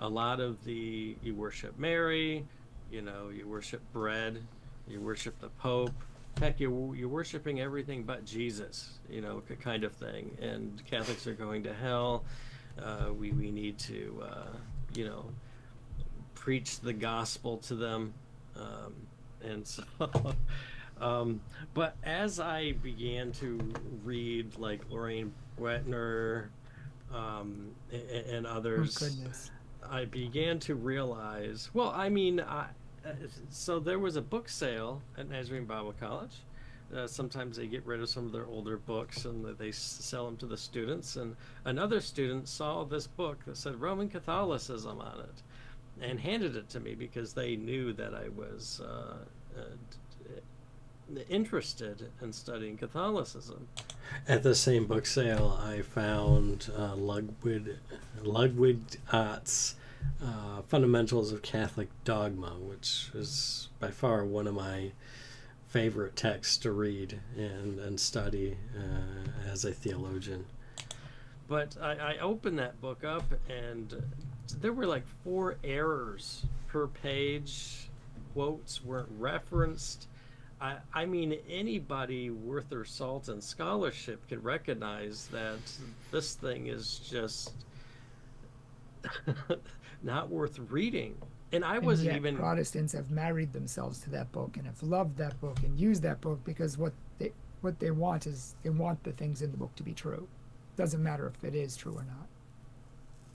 A lot of the, you worship Mary, you know, you worship bread, you worship the Pope, heck, you're, you're worshiping everything but Jesus, you know, kind of thing. And Catholics are going to hell. Uh, we, we need to, uh, you know, preach the gospel to them. Um, and so, um, but as I began to read like Loraine Boettner um, and, and others, oh, I began to realize, well, I mean, I, uh, so there was a book sale at Nazarene Bible College. Uh, sometimes they get rid of some of their older books and they sell them to the students. And another student saw this book that said Roman Catholicism on it and handed it to me because they knew that I was uh, uh, interested in studying Catholicism. At the same book sale, I found uh, Ludwig, Ludwig Ott's uh, Fundamentals of Catholic Dogma, which is by far one of my favorite texts to read and, and study uh, as a theologian. But I, I opened that book up, and there were like four errors per page. Quotes weren't referenced. I, I mean, anybody worth their salt in scholarship can recognize that this thing is just not worth reading. And I wasn't even Protestants have married themselves to that book and have loved that book and used that book because what they what they want is they want the things in the book to be true. Doesn't matter if it is true or not.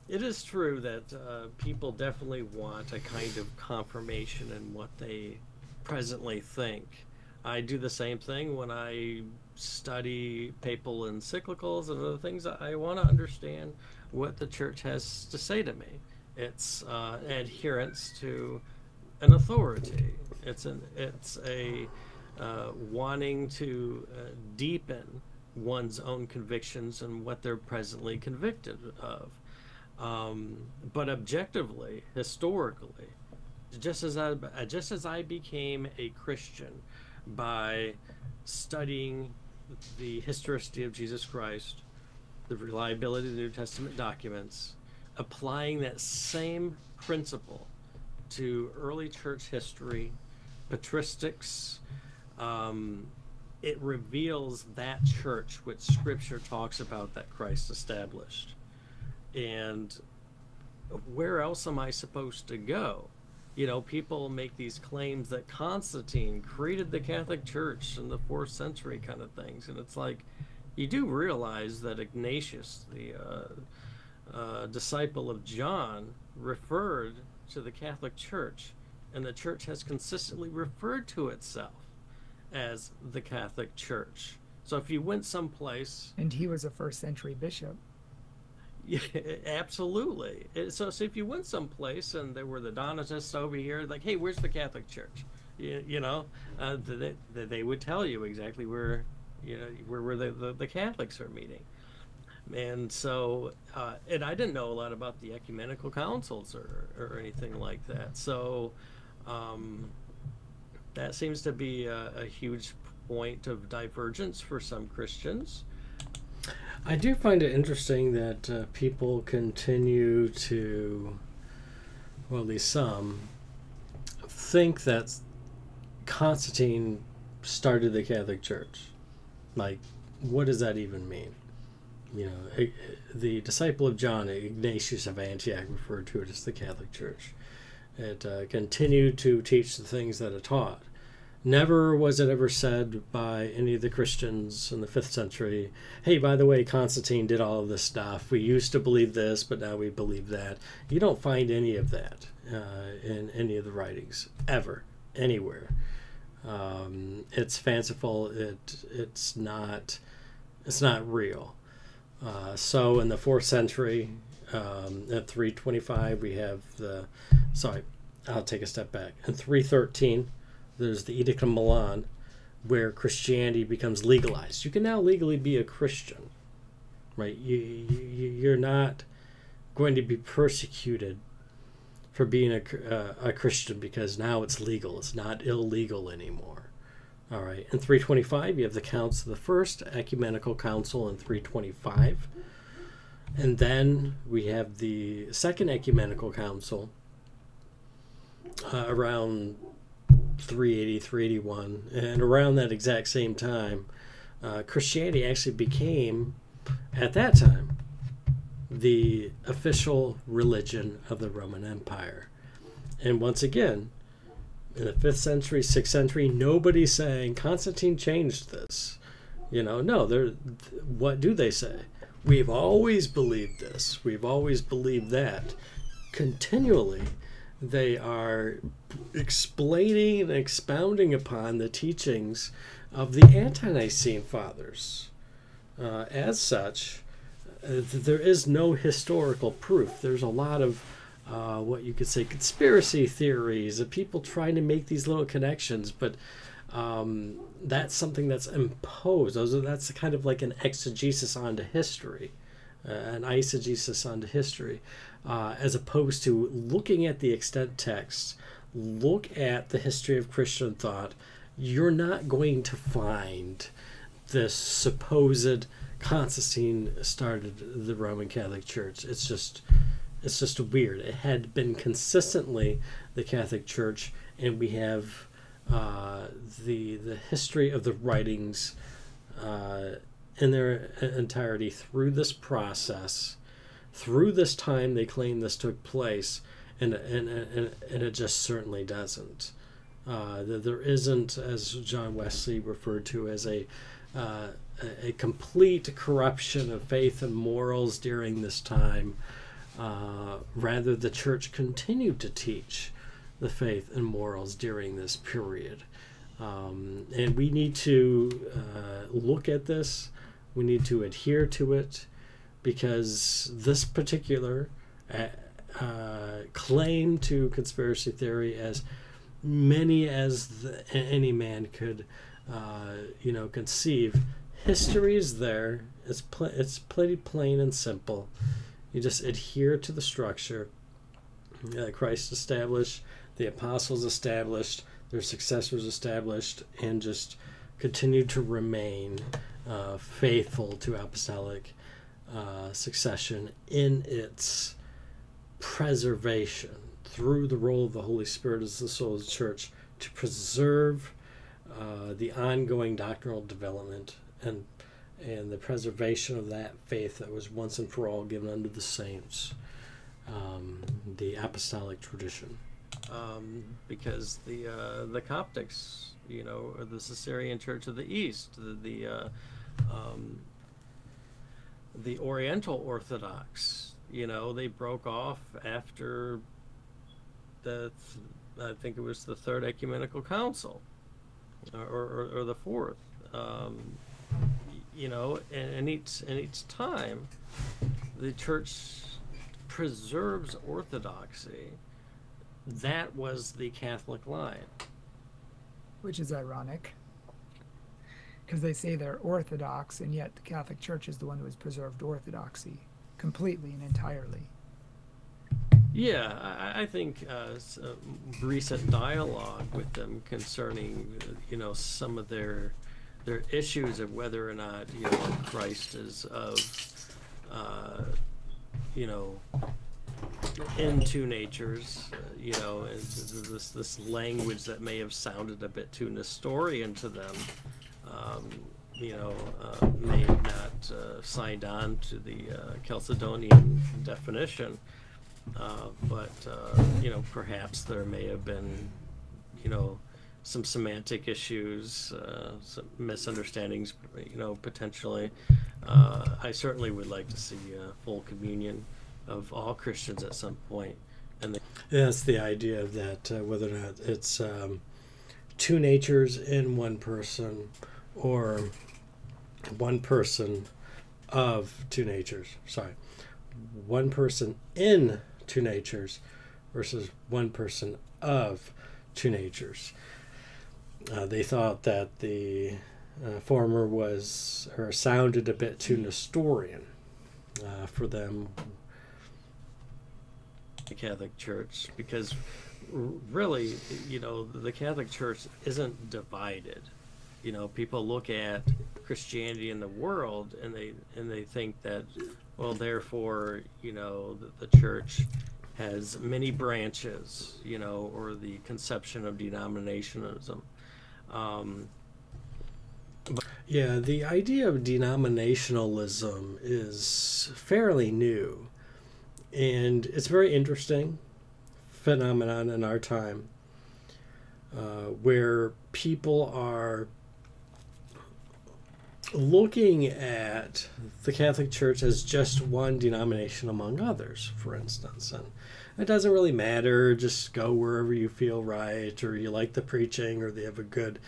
It is true that uh, people definitely want a kind of confirmation in what they presently think. I do the same thing when I study papal encyclicals and other things. I want to understand what the church has to say to me. It's uh, adherence to an authority. It's an it's a uh, wanting to uh, deepen one's own convictions and what they're presently convicted of. Um, but objectively, historically, just as I just as I became a Christian by studying the historicity of Jesus Christ, the reliability of the New Testament documents, applying that same principle to early church history, patristics, um, it reveals that church which Scripture talks about that Christ established. And where else am I supposed to go? You know, people make these claims that Constantine created the Catholic Church in the fourth century, kind of things, and it's like you do realize that Ignatius, the uh, uh, disciple of John, referred to the Catholic Church, and the Church has consistently referred to itself as the Catholic Church. So if you went someplace, and he was a first century bishop. Yeah, absolutely. So, so if you went someplace and there were the Donatists over here, like, hey, where's the Catholic Church? You, you know, uh, they, they would tell you exactly where, you know, where, where the, the, the Catholics are meeting. And so, uh, and I didn't know a lot about the ecumenical councils or, or anything like that. So, um, that seems to be a, a huge point of divergence for some Christians. I do find it interesting that uh, people continue to, well, at least some, think that Constantine started the Catholic Church. Like, what does that even mean? You know, the disciple of John, Ignatius of Antioch, referred to it as the Catholic Church. It uh, continued to teach the things that it taught. Never was it ever said by any of the Christians in the fifth century, hey, by the way, Constantine did all of this stuff. We used to believe this, but now we believe that. You don't find any of that uh, in any of the writings, ever, anywhere. Um, it's fanciful. It it's not it's not real. Uh, so in the fourth century, um, at 325, we have the sorry, I'll take a step back. In 313 there's the Edict of Milan, where Christianity becomes legalized. You can now legally be a Christian, right? You, you you're not going to be persecuted for being a, uh, a Christian because now it's legal. It's not illegal anymore. All right. In 325, you have the counts of the first ecumenical council in 325. And then we have the second ecumenical council uh, around 380, 381, and around that exact same time, uh, Christianity actually became, at that time, the official religion of the Roman Empire. And once again, in the fifth century, sixth century, nobody's saying Constantine changed this. You know, no, they're what do they say? We've always believed this. We've always believed that. Continually, they are explaining and expounding upon the teachings of the ante-Nicene fathers. Uh, as such, uh, there is no historical proof. There's a lot of uh, what you could say conspiracy theories of people trying to make these little connections, but um, that's something that's imposed. Those are, that's kind of like an exegesis onto history, an eisegesis onto history, uh, as opposed to looking at the extant text, look at the history of Christian thought. You're not going to find this supposed Constantine started the Roman Catholic Church. It's just it's just weird. It had been consistently the Catholic Church, and we have uh, the the history of the writings uh, in their entirety through this process, through this time they claim this took place, and and and, and it just certainly doesn't. Uh, there isn't, as John Wesley referred to as a uh, a complete corruption of faith and morals during this time. Uh, rather, the church continued to teach the faith and morals during this period. Um, and we need to uh, look at this, we need to adhere to it, because this particular uh, uh claim to conspiracy theory, as many as the, any man could, uh, you know, conceive, history is there. It's pl- it's pretty plain and simple. You just adhere to the structure that Christ established, the apostles established, their successors established, and just continue to remain uh, faithful to apostolic uh, succession in its preservation through the role of the Holy Spirit as the soul of the church to preserve uh, the ongoing doctrinal development and and the preservation of that faith that was once and for all given unto the saints, um, the apostolic tradition. Um, because the uh, the Coptics, you know, or the Assyrian Church of the East, the the, uh, um, the Oriental Orthodox, you know, they broke off after the I think it was the Third Ecumenical Council, or, or, or the fourth. Um, you know, and, and each and each time, the church preserves orthodoxy. That was the Catholic line. Which is ironic, because they say they're Orthodox, and yet the Catholic Church is the one who has preserved orthodoxy completely and entirely. Yeah, I, I think uh, uh, recent dialogue with them concerning, uh, you know, some of their there are issues of whether or not you know Christ is of uh, you know in two natures, uh, you know, this this language that may have sounded a bit too Nestorian to them, um, you know, uh, may not uh, signed on to the uh, Chalcedonian definition, uh, but uh, you know, perhaps there may have been, you know some semantic issues, uh, some misunderstandings, you know, potentially. I certainly would like to see full communion of all Christians at some point. And that's the idea of that, whether or not it's um, two natures in one person or one person of two natures. Sorry, one person in two natures versus one person of two natures. Uh, they thought that the uh, former was or sounded a bit too Nestorian uh, for them. The Catholic Church, because really, you know, the Catholic Church isn't divided. You know, people look at Christianity in the world and they and they think that, well, therefore, you know, the, the church has many branches, you know, or the conception of denominationalism. Um, yeah, the idea of denominationalism is fairly new, and it's very interesting phenomenon in our time, uh, where people are looking at the Catholic Church as just one denomination among others, for instance, and it doesn't really matter. Just go wherever you feel right, or you like the preaching, or they have a good,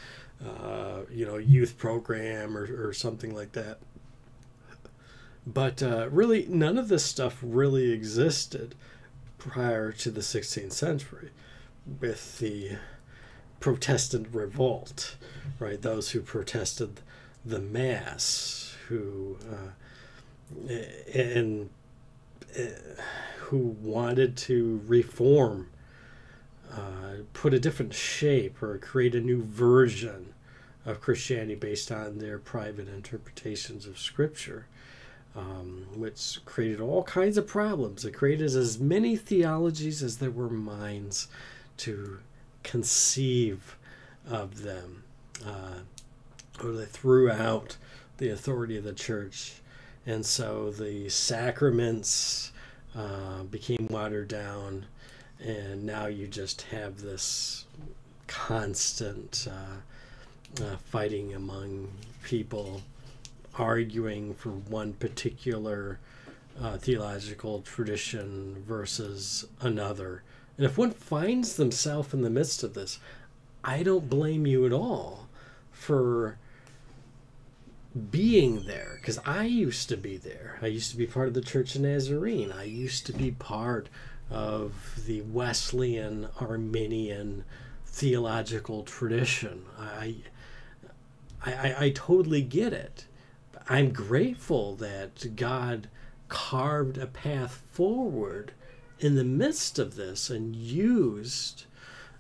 uh, you know, youth program, or, or something like that. But uh, really, none of this stuff really existed prior to the 16th century with the Protestant revolt, right? Those who protested the mass, who uh, and uh, who wanted to reform, uh, put a different shape, or create a new version of Christianity based on their private interpretations of Scripture. Um, which created all kinds of problems. It created as many theologies as there were minds to conceive of them. Uh, or they threw out the authority of the church. And so the sacraments uh, became watered down, and now you just have this constant uh, uh, fighting among people, arguing for one particular uh, theological tradition versus another. And if one finds themselves in the midst of this, I don't blame you at all for being there because I used to be there. I used to be part of the Church of Nazarene. I used to be part of the Wesleyan Arminian theological tradition. I, I, I totally get it. I'm grateful that God carved a path forward in the midst of this and used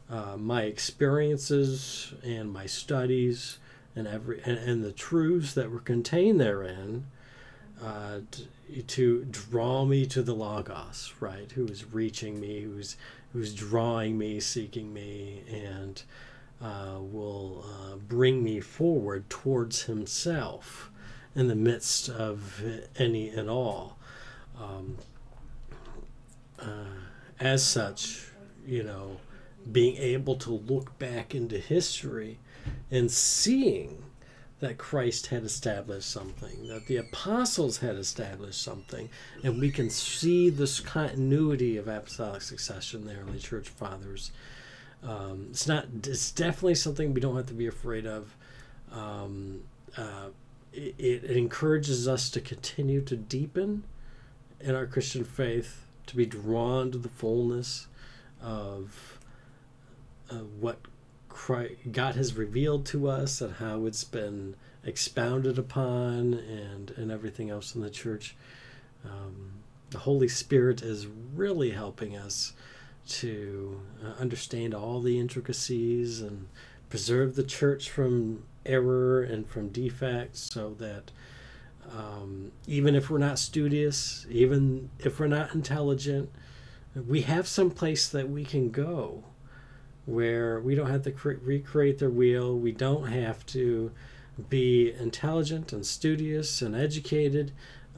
uh, my experiences and my studies and every and, and the truths that were contained therein uh, to, to draw me to the logos right? Who is reaching me who's who's drawing me seeking me and uh, will uh, bring me forward towards himself in the midst of any and all. Um, uh, as such you know being able to look back into history and seeing that Christ had established something, that the apostles had established something, and we can see this continuity of apostolic succession, in the early church fathers. Um, it's not. It's definitely something we don't have to be afraid of. Um, uh, it, it encourages us to continue to deepen in our Christian faith, to be drawn to the fullness of uh, what Christ, God has revealed to us and how it's been expounded upon and, and everything else in the church. Um, the Holy Spirit is really helping us to uh, understand all the intricacies and preserve the church from error and from defects so that um, even if we're not studious, even if we're not intelligent, we have some place that we can go where we don't have to cre- recreate the wheel. We don't have to be intelligent and studious and educated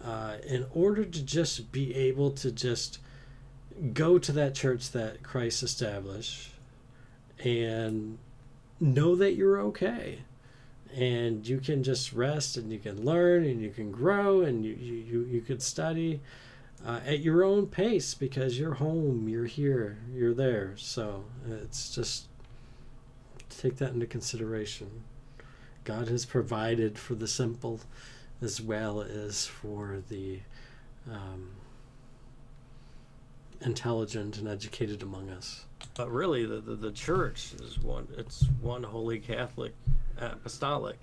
uh, in order to just be able to just go to that church that Christ established and know that you're okay. And you can just rest and you can learn and you can grow and you, you, you could study uh, at your own pace because you're home, you're here, you're there. So it's just take that into consideration. God has provided for the simple as well as for the um, intelligent and educated among us. But really, the, the, the church is one, it's one holy Catholic apostolic.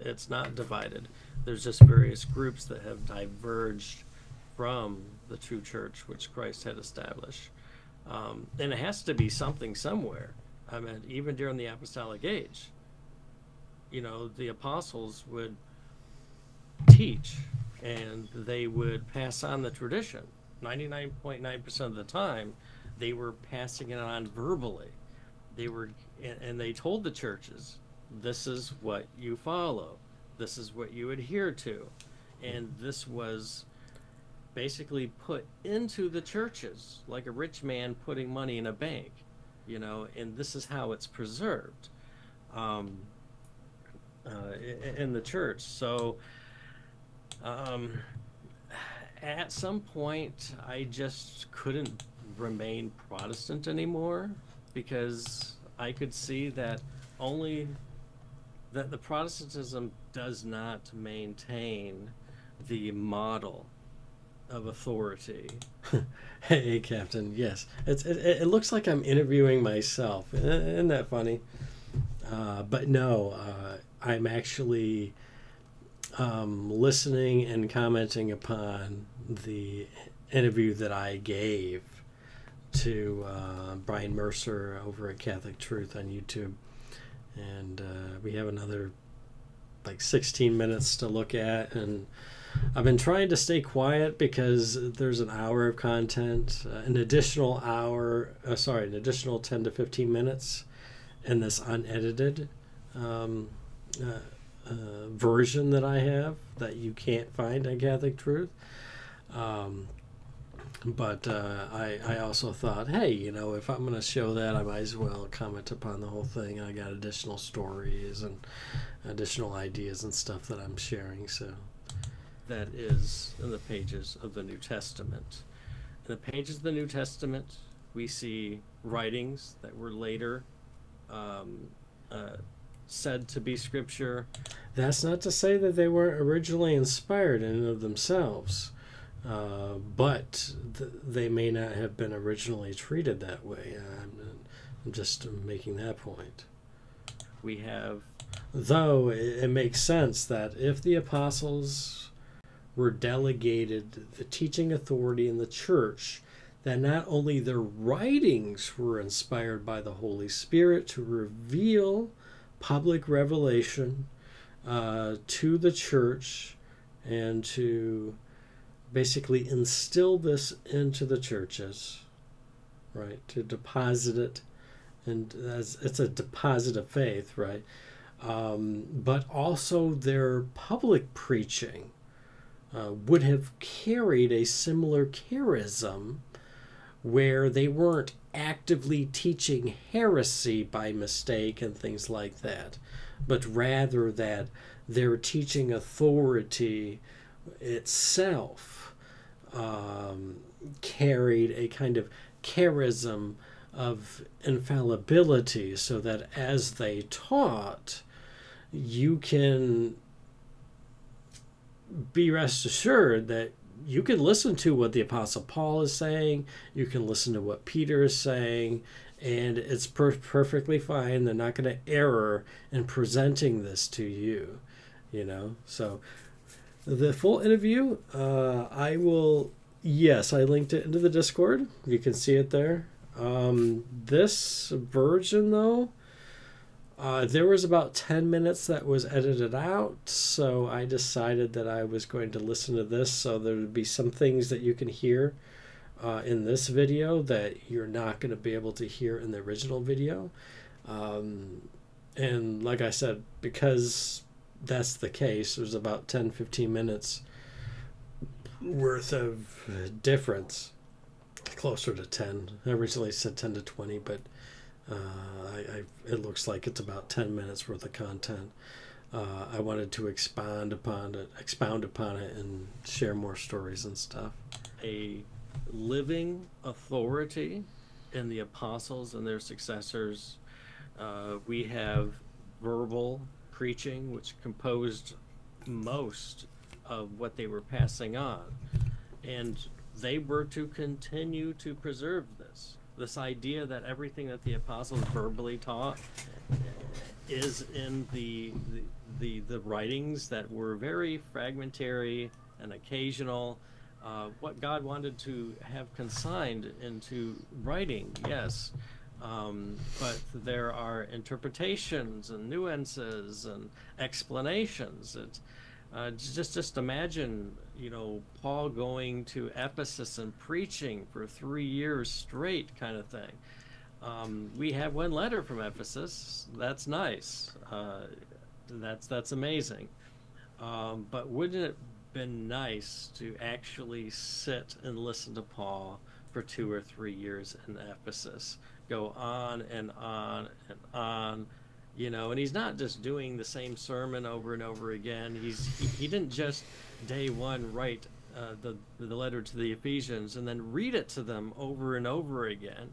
It's not divided. There's just various groups that have diverged from the true church which Christ had established. Um, and it has to be something somewhere. I mean, even during the apostolic age, you know, the apostles would teach and they would pass on the tradition. 99.9% of the time, they were passing it on verbally. They were, and, and they told the churches, this is what you follow, this is what you adhere to. And this was basically put into the churches like a rich man putting money in a bank, you know, and this is how it's preserved um, uh, in the church. So, um, at some point, I just couldn't remain Protestant anymore because I could see that only that the Protestantism does not maintain the model of authority. hey, Captain. Yes, it's, it, it looks like I'm interviewing myself. Isn't that funny? Uh, but no, uh, I'm actually um, listening and commenting upon the interview that I gave to uh, Brian Mercer over at Catholic Truth on YouTube. And uh, we have another like 16 minutes to look at. And I've been trying to stay quiet because there's an hour of content, uh, an additional hour, uh, sorry, an additional 10 to 15 minutes in this unedited um, uh, uh, version that I have that you can't find on Catholic Truth. Um, but uh, I, I also thought, hey, you know, if I'm going to show that, I might as well comment upon the whole thing. I got additional stories and additional ideas and stuff that I'm sharing. So, that is in the pages of the New Testament. In the pages of the New Testament, we see writings that were later um, uh, said to be scripture. that's not to say that they weren't originally inspired in and of themselves, uh, but th- they may not have been originally treated that way. I'm, I'm just making that point. We have Though it, it makes sense that if the apostles were delegated the teaching authority in the church, that not only their writings were inspired by the Holy Spirit to reveal public revelation uh, to the church and to basically instill this into the churches, right? To deposit it, and as it's a deposit of faith, right? um, but also their public preaching uh, would have carried a similar charism where they weren't actively teaching heresy by mistake and things like that, but rather that their teaching authority itself um, carried a kind of charism of infallibility so that as they taught, you can be rest assured that you can listen to what the apostle paul is saying you can listen to what peter is saying and it's per- perfectly fine. They're not going to error in presenting this to you you know? So the full interview uh, i will yes i linked it into the discord. You can see it there. Um, this version though uh, there was about 10 minutes that was edited out, so I decided that I was going to listen to this. So there would be some things that you can hear uh, in this video that you're not going to be able to hear in the original video. Um, and like I said, because that's the case, there's about 10 15 minutes worth of difference. Closer to 10. I originally said 10 to 20, but uh, I, I, it looks like it's about 10 minutes worth of content. Uh, I wanted to expand upon it, expound upon it, and share more stories and stuff. a living authority in the apostles and their successors. Uh, we have verbal preaching, which composed most of what they were passing on. And they were to continue to preserve this. Idea that everything that the apostles verbally taught is in the, the, the, the writings that were very fragmentary and occasional. Uh, what God wanted to have consigned into writing, yes, um, but there are interpretations and nuances and explanations. It, uh, just just imagine, you know, Paul going to Ephesus and preaching for three years straight, kind of thing. Um, we have one letter from Ephesus. That's nice. Uh, that's that's amazing. Um, but wouldn't it been nice to actually sit and listen to Paul for two or three years in Ephesus? Go on and on and on, you know. And he's not just doing the same sermon over and over again. He's he, he didn't just day one write uh, the the letter to the Ephesians and then read it to them over and over again.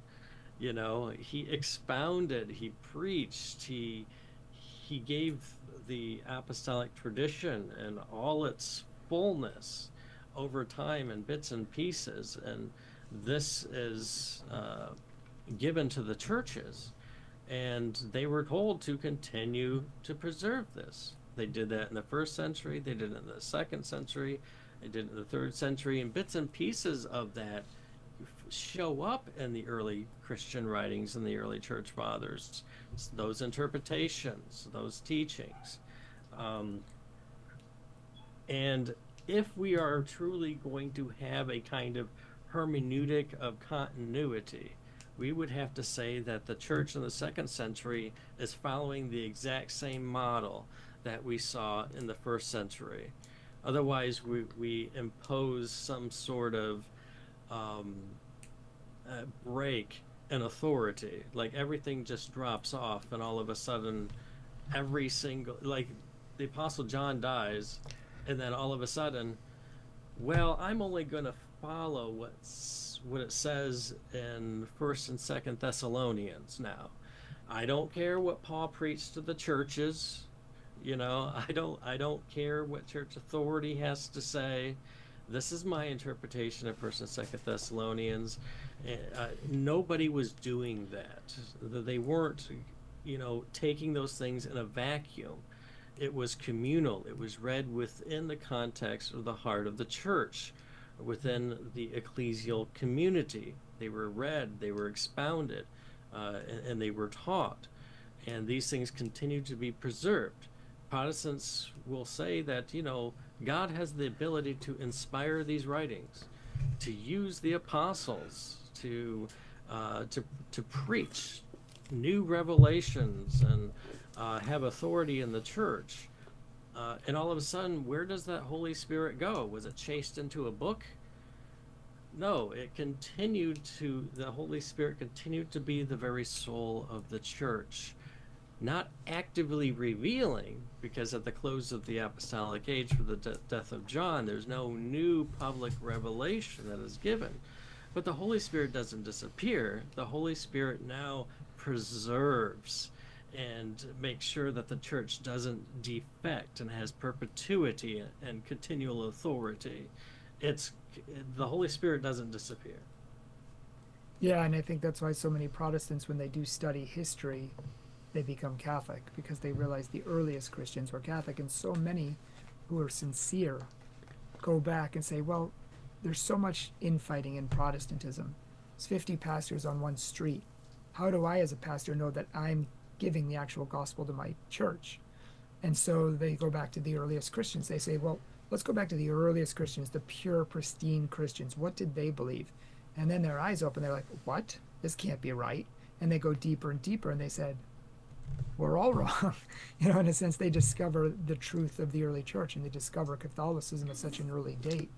You know, he expounded, he preached, he he gave the apostolic tradition and all its fullness over time in bits and pieces, and this is uh, given to the churches, and they were told to continue to preserve this. They did that in the first century, they did it in the second century, they did it in the third century, and bits and pieces of that show up in the early Christian writings and the early church fathers. Those interpretations, those teachings. Um, and if we are truly going to have a kind of hermeneutic of continuity, we would have to say that the church in the second century is following the exact same model that we saw in the first century. Otherwise, we, we impose some sort of um, break in authority. Like everything just drops off, and all of a sudden, every single like the Apostle John dies, and then all of a sudden, well, I'm only going to follow what's what it says in First and Second Thessalonians now. I don't care what Paul preached to the churches. You know, I don't I don't care what church authority has to say. This is my interpretation of First and Second Thessalonians. Uh, nobody was doing that. They weren't, you know, taking those things in a vacuum. It was communal. It was read within the context of the heart of the church, within the ecclesial community. They were read, they were expounded, uh, and, and they were taught. And these things continue to be preserved. Protestants will say that, you know, God has the ability to inspire these writings, to use the apostles to uh, to to preach new revelations and uh, have authority in the church. Uh, and all of a sudden, where does that Holy Spirit go? Was it chased into a book? No, it continued to, the Holy Spirit continued to be the very soul of the church not actively revealing, because at the close of the apostolic age for the de- death of John, there's no new public revelation that is given. But the Holy Spirit doesn't disappear. The Holy Spirit now preserves and makes sure that the church doesn't defect and has perpetuity and continual authority. It's the Holy Spirit doesn't disappear. Yeah, and I think that's why so many Protestants, when they do study history, they become Catholic because they realize the earliest Christians were Catholic, and so many who are sincere go back and say, well, there's so much infighting in Protestantism. There's 50 pastors on one street. How do I, as a pastor, know that I'm giving the actual gospel to my church? And so they go back to the earliest Christians. They say, well, let's go back to the earliest Christians, the pure, pristine Christians. What did they believe? And then their eyes open. They're like, what? This can't be right. And they go deeper and deeper. And they said, we're all wrong. you know, in a sense, they discover the truth of the early church and they discover Catholicism at such an early date.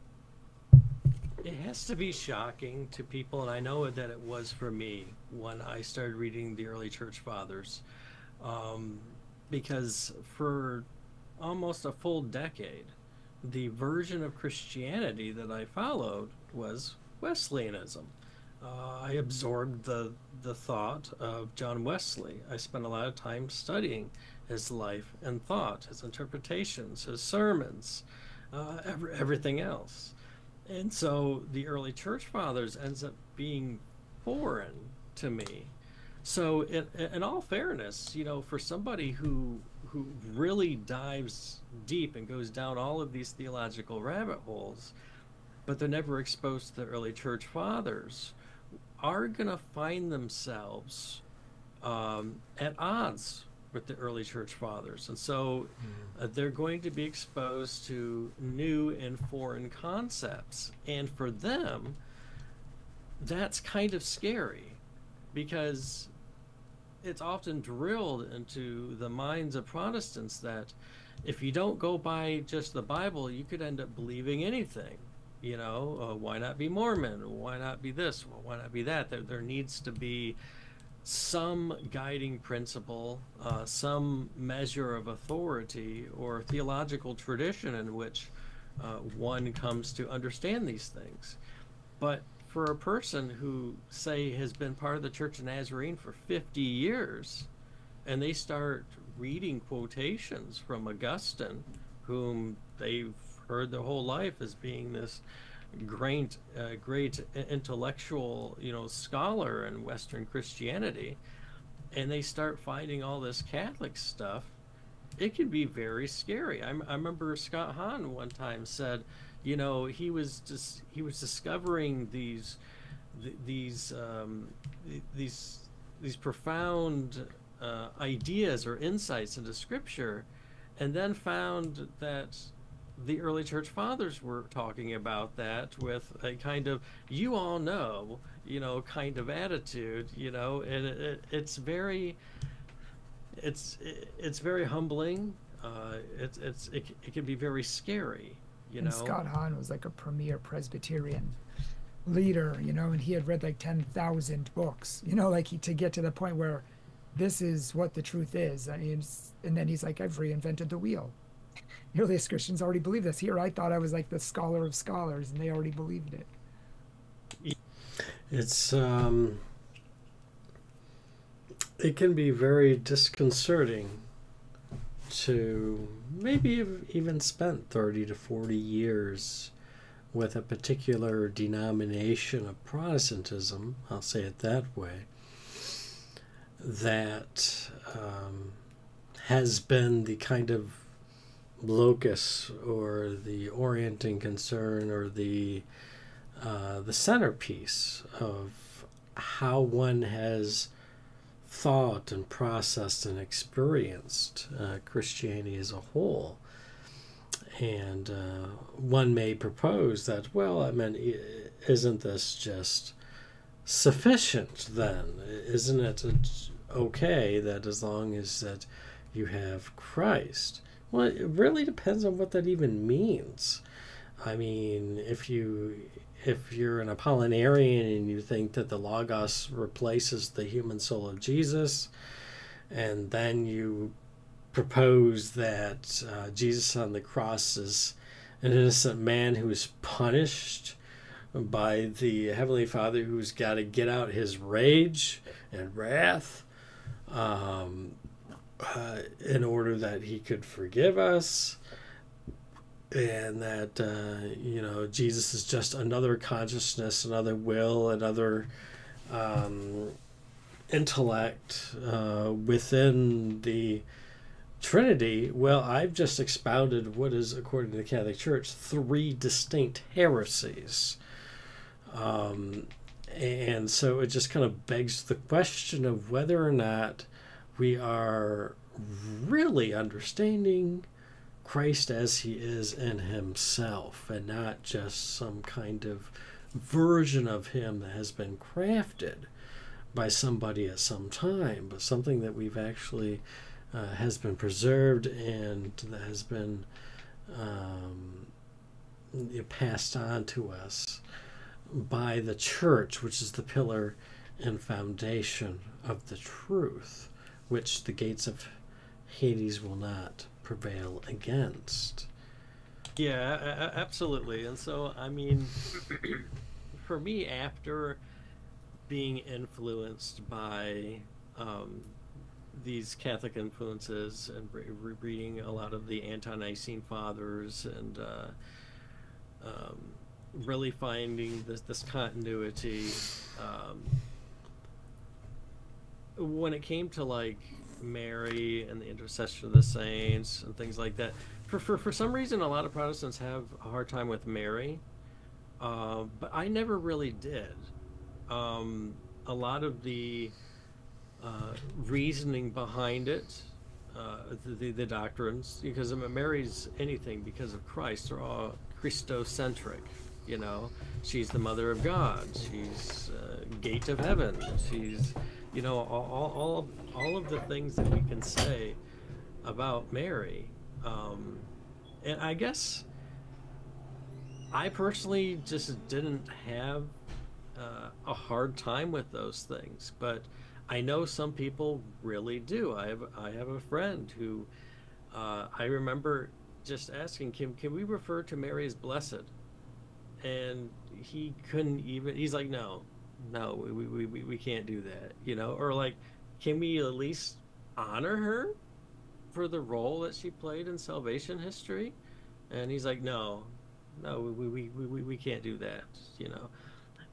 It has to be shocking to people, and I know that it was for me when I started reading the early church fathers, um, because for almost a full decade, the version of Christianity that I followed was Wesleyanism. Uh, I absorbed the the thought of John Wesley. I spent a lot of time studying his life and thought, his interpretations, his sermons, uh, every, everything else. And so the early church fathers ends up being foreign to me. So in, in all fairness, you know, for somebody who who really dives deep and goes down all of these theological rabbit holes, but they're never exposed to the early church fathers are going to find themselves um, at odds with the early church fathers. And so uh, they're going to be exposed to new and foreign concepts. And for them, that's kind of scary because it's often drilled into the minds of Protestants that if you don't go by just the Bible, you could end up believing anything. You know, uh, why not be Mormon? Why not be this? Why not be that? There, there needs to be some guiding principle, uh, some measure of authority or theological tradition in which uh, one comes to understand these things. But for a person who, say, has been part of the Church of Nazarene for 50 years, and they start reading quotations from Augustine, whom they've heard their whole life as being this great, uh, great intellectual, you know, scholar in Western Christianity, and they start finding all this Catholic stuff, it can be very scary. I, I remember Scott Hahn one time said, you know, he was just he was discovering these th- these um, th- these these profound uh, ideas or insights into Scripture, and then found that the early church fathers were talking about that with a kind of you all know you know kind of attitude you know and it, it, it's very it's it, it's very humbling. Uh, it's it's it, it can be very scary you and know? Scott Hahn was like a premier Presbyterian leader you know and he had read like 10,000 books you know like he to get to the point where this is what the truth is. I mean, and then he's like I've reinvented the wheel earliest Christians already believed this. Here, I thought I was like the scholar of scholars, and they already believed it. It's um, it can be very disconcerting to maybe even spent 30 to 40 years with a particular denomination of Protestantism, I'll say it that way, that um, has been the kind of locus or the orienting concern or the uh, the centerpiece of how one has thought and processed and experienced uh, Christianity as a whole. And uh, one may propose that, well, I mean, isn't this just sufficient then? Isn't it okay that as long as that you have Christ? Well, it really depends on what that even means. I mean, if you if you're an Apollinarian and you think that the Logos replaces the human soul of Jesus, and then you propose that uh, Jesus on the cross is an innocent man who is punished by the Heavenly Father who's got to get out his rage and wrath. Um, uh, in order that he could forgive us and that uh, you know jesus is just another consciousness another will another um, intellect uh, within the trinity. Well i've just expounded what is according to the catholic church three distinct heresies. Um, and so it just kind of begs the question of whether or not we are really understanding Christ as he is in himself and not just some kind of version of him that has been crafted by somebody at some time, but something that we've actually uh, has been preserved and that has been um, passed on to us by the church, which is the pillar and foundation of the truth which the gates of Hades will not prevail against. Yeah, absolutely. And so, I mean, for me, after being influenced by um, these Catholic influences and re- reading a lot of the ante-Nicene fathers and uh, um, really finding this, this continuity um, when it came to like Mary and the intercession of the saints and things like that, for for, for some reason, a lot of Protestants have a hard time with Mary, uh, but I never really did. Um, a lot of the uh, reasoning behind it uh, the, the doctrines because Mary's anything because of Christ They're all Christocentric. You know, she's the mother of God. She's uh, gate of heaven. She's, you know, all, all, of, all of the things that we can say about Mary. Um, and I guess I personally just didn't have uh, a hard time with those things, but I know some people really do. I have I have a friend who uh, I remember just asking him, "Can we refer to Mary as blessed?" And he couldn't even. He's like, "No, no, we we, we, we can't do that," you know. Or like, can we at least honor her for the role that she played in salvation history? And he's like, "No, no, we we, we, we, we can't do that," you know.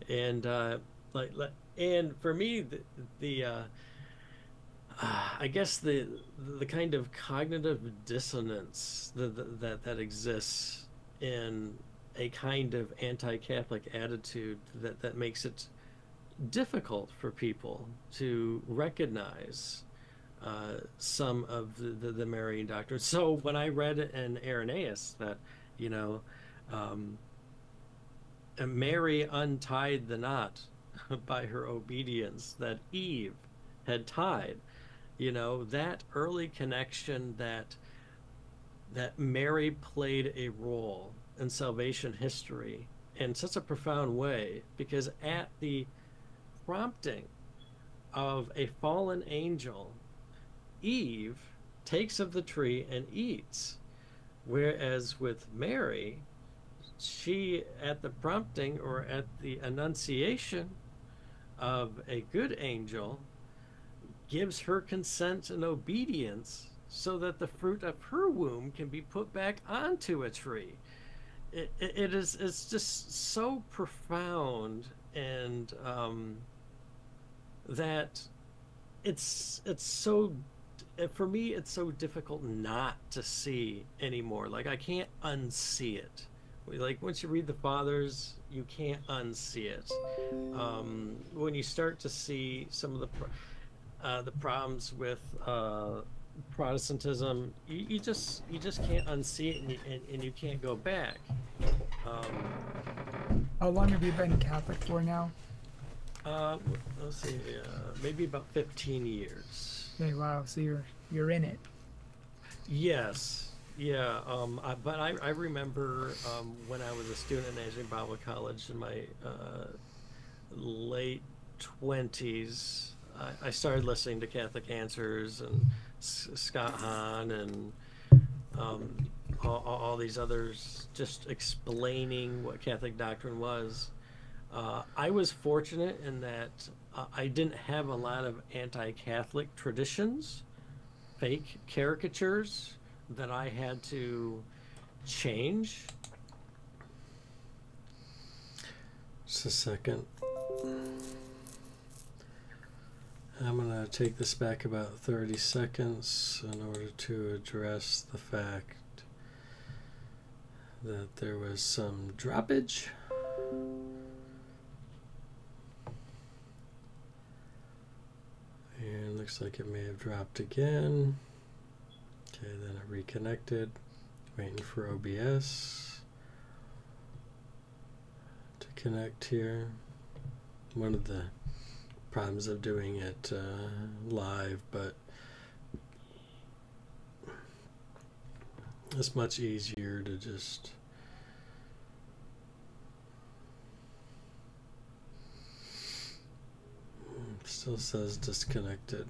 And uh, like, and for me, the, the uh, uh, I guess the the kind of cognitive dissonance that that that exists in a kind of anti-Catholic attitude that that makes it difficult for people to recognize uh, some of the, the, the Marian doctrine. So when I read in Irenaeus that, you know, um, Mary untied the knot by her obedience that Eve had tied. You know, that early connection that that Mary played a role in salvation history in such a profound way because at the prompting of a fallen angel, Eve takes of the tree and eats. Whereas with Mary, she, at the prompting or at the annunciation of a good angel gives her consent and obedience so that the fruit of her womb can be put back onto a tree. It, it, is it's just so profound and um, that it's it's so for me it's so difficult not to see anymore. Like i can't unsee it. Like once you read the fathers you can't unsee it. Um, when you start to see some of the uh, the problems with uh, protestantism you, you, just you just can't unsee it and you, and, and you can't go back. Um, how long have you been catholic for now uh, let's see uh, maybe about 15 years okay wow so you're you're in it yes yeah, um, I, but I, I remember um, when I was a student at Bible College in my uh, late 20s, I, I, started listening to Catholic Answers and S- Scott Hahn and um, all, all, these others just explaining what Catholic doctrine was. Uh, I was fortunate in that uh, I didn't have a lot of anti Catholic traditions, fake caricatures that I had to change. Just a second. I'm going to take this back about 30 seconds in order to address the fact that there was some droppage. And looks like it may have dropped again. Okay, then it reconnected. Waiting for OBS to connect here. One of the problems of doing it uh, live, but it's much easier to just still says disconnected.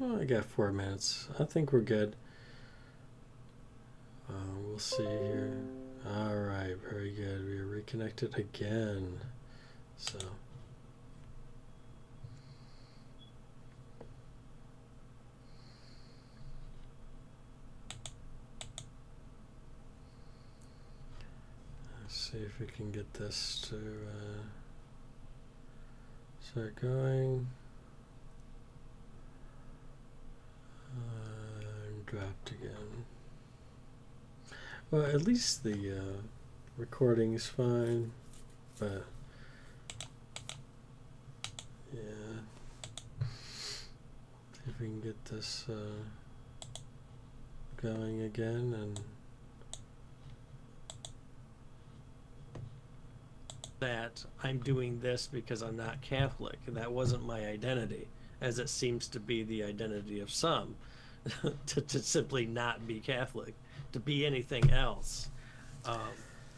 Oh, I got four minutes. I think we're good. Uh, we'll see here. All right, very good. We are reconnected again. So. Let's see if we can get this to uh, start going. And dropped again. Well, at least the uh, recording is fine, but yeah. If we can get this uh, going again and that I'm doing this because I'm not Catholic. That wasn't my identity, as it seems to be the identity of some, to, to simply not be Catholic, to be anything else. Um,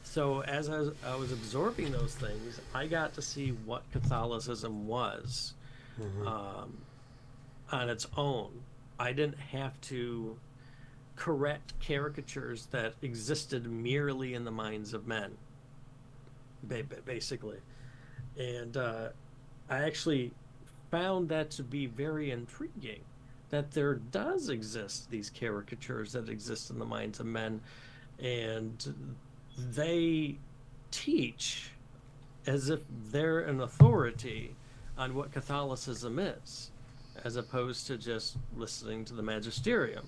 so as I was, I was absorbing those things, I got to see what Catholicism was um, on its own. I didn't have to correct caricatures that existed merely in the minds of men basically. And uh, I actually found that to be very intriguing that there does exist these caricatures that exist in the minds of men, and they teach as if they're an authority on what Catholicism is, as opposed to just listening to the magisterium.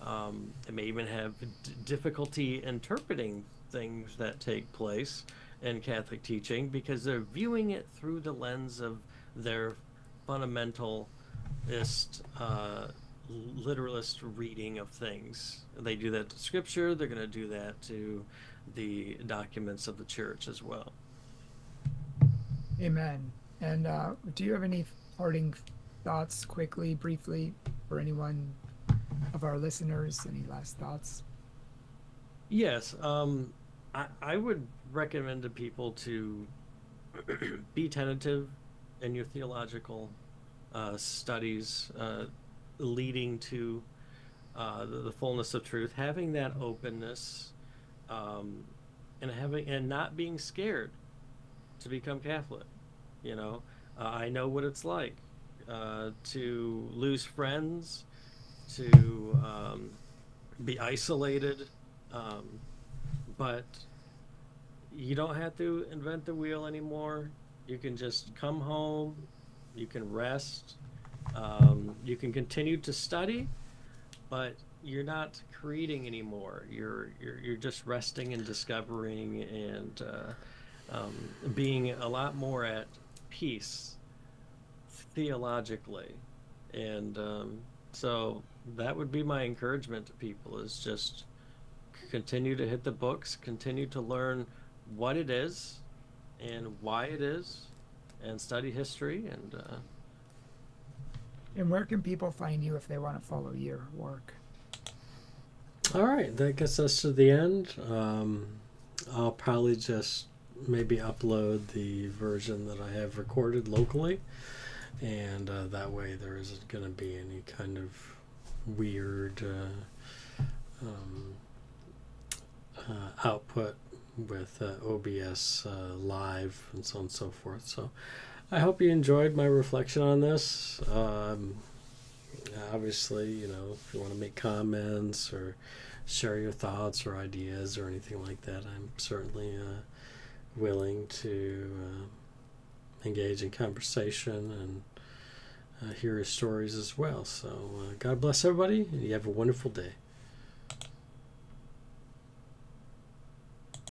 Um, they may even have d- difficulty interpreting things that take place in Catholic teaching because they're viewing it through the lens of their fundamentalist, uh, literalist reading of things. They do that to Scripture. They're going to do that to the documents of the Church as well. Amen. And uh, do you have any parting thoughts, quickly, briefly, for anyone of our listeners? Any last thoughts? Yes, um, I, I would recommend to people to be tentative in your theological uh, studies uh, leading to uh, the, the fullness of truth, having that openness, um, and having and not being scared to become Catholic. You know, uh, I know what it's like uh, to lose friends, to um, be isolated, um, but you don't have to invent the wheel anymore. You can just come home, you can rest, um, you can continue to study, but you're not creating anymore. You're you're you're just resting and discovering and uh, um, being a lot more at peace theologically, and um, so that would be my encouragement to people: is just continue to hit the books, continue to learn what it is and why it is, and study history and. Uh, And where can people find you if they want to follow your work? All right, that gets us to the end. Um, I'll probably just maybe upload the version that I have recorded locally, and uh, that way there isn't going to be any kind of weird uh, um, uh, output with uh, OBS uh, live and so on and so forth. So I hope you enjoyed my reflection on this. Um, obviously, you know, if you want to make comments or share your thoughts or ideas or anything like that, I'm certainly uh, willing to uh, engage in conversation and uh, hear your stories as well. So, uh, God bless everybody, and you have a wonderful day.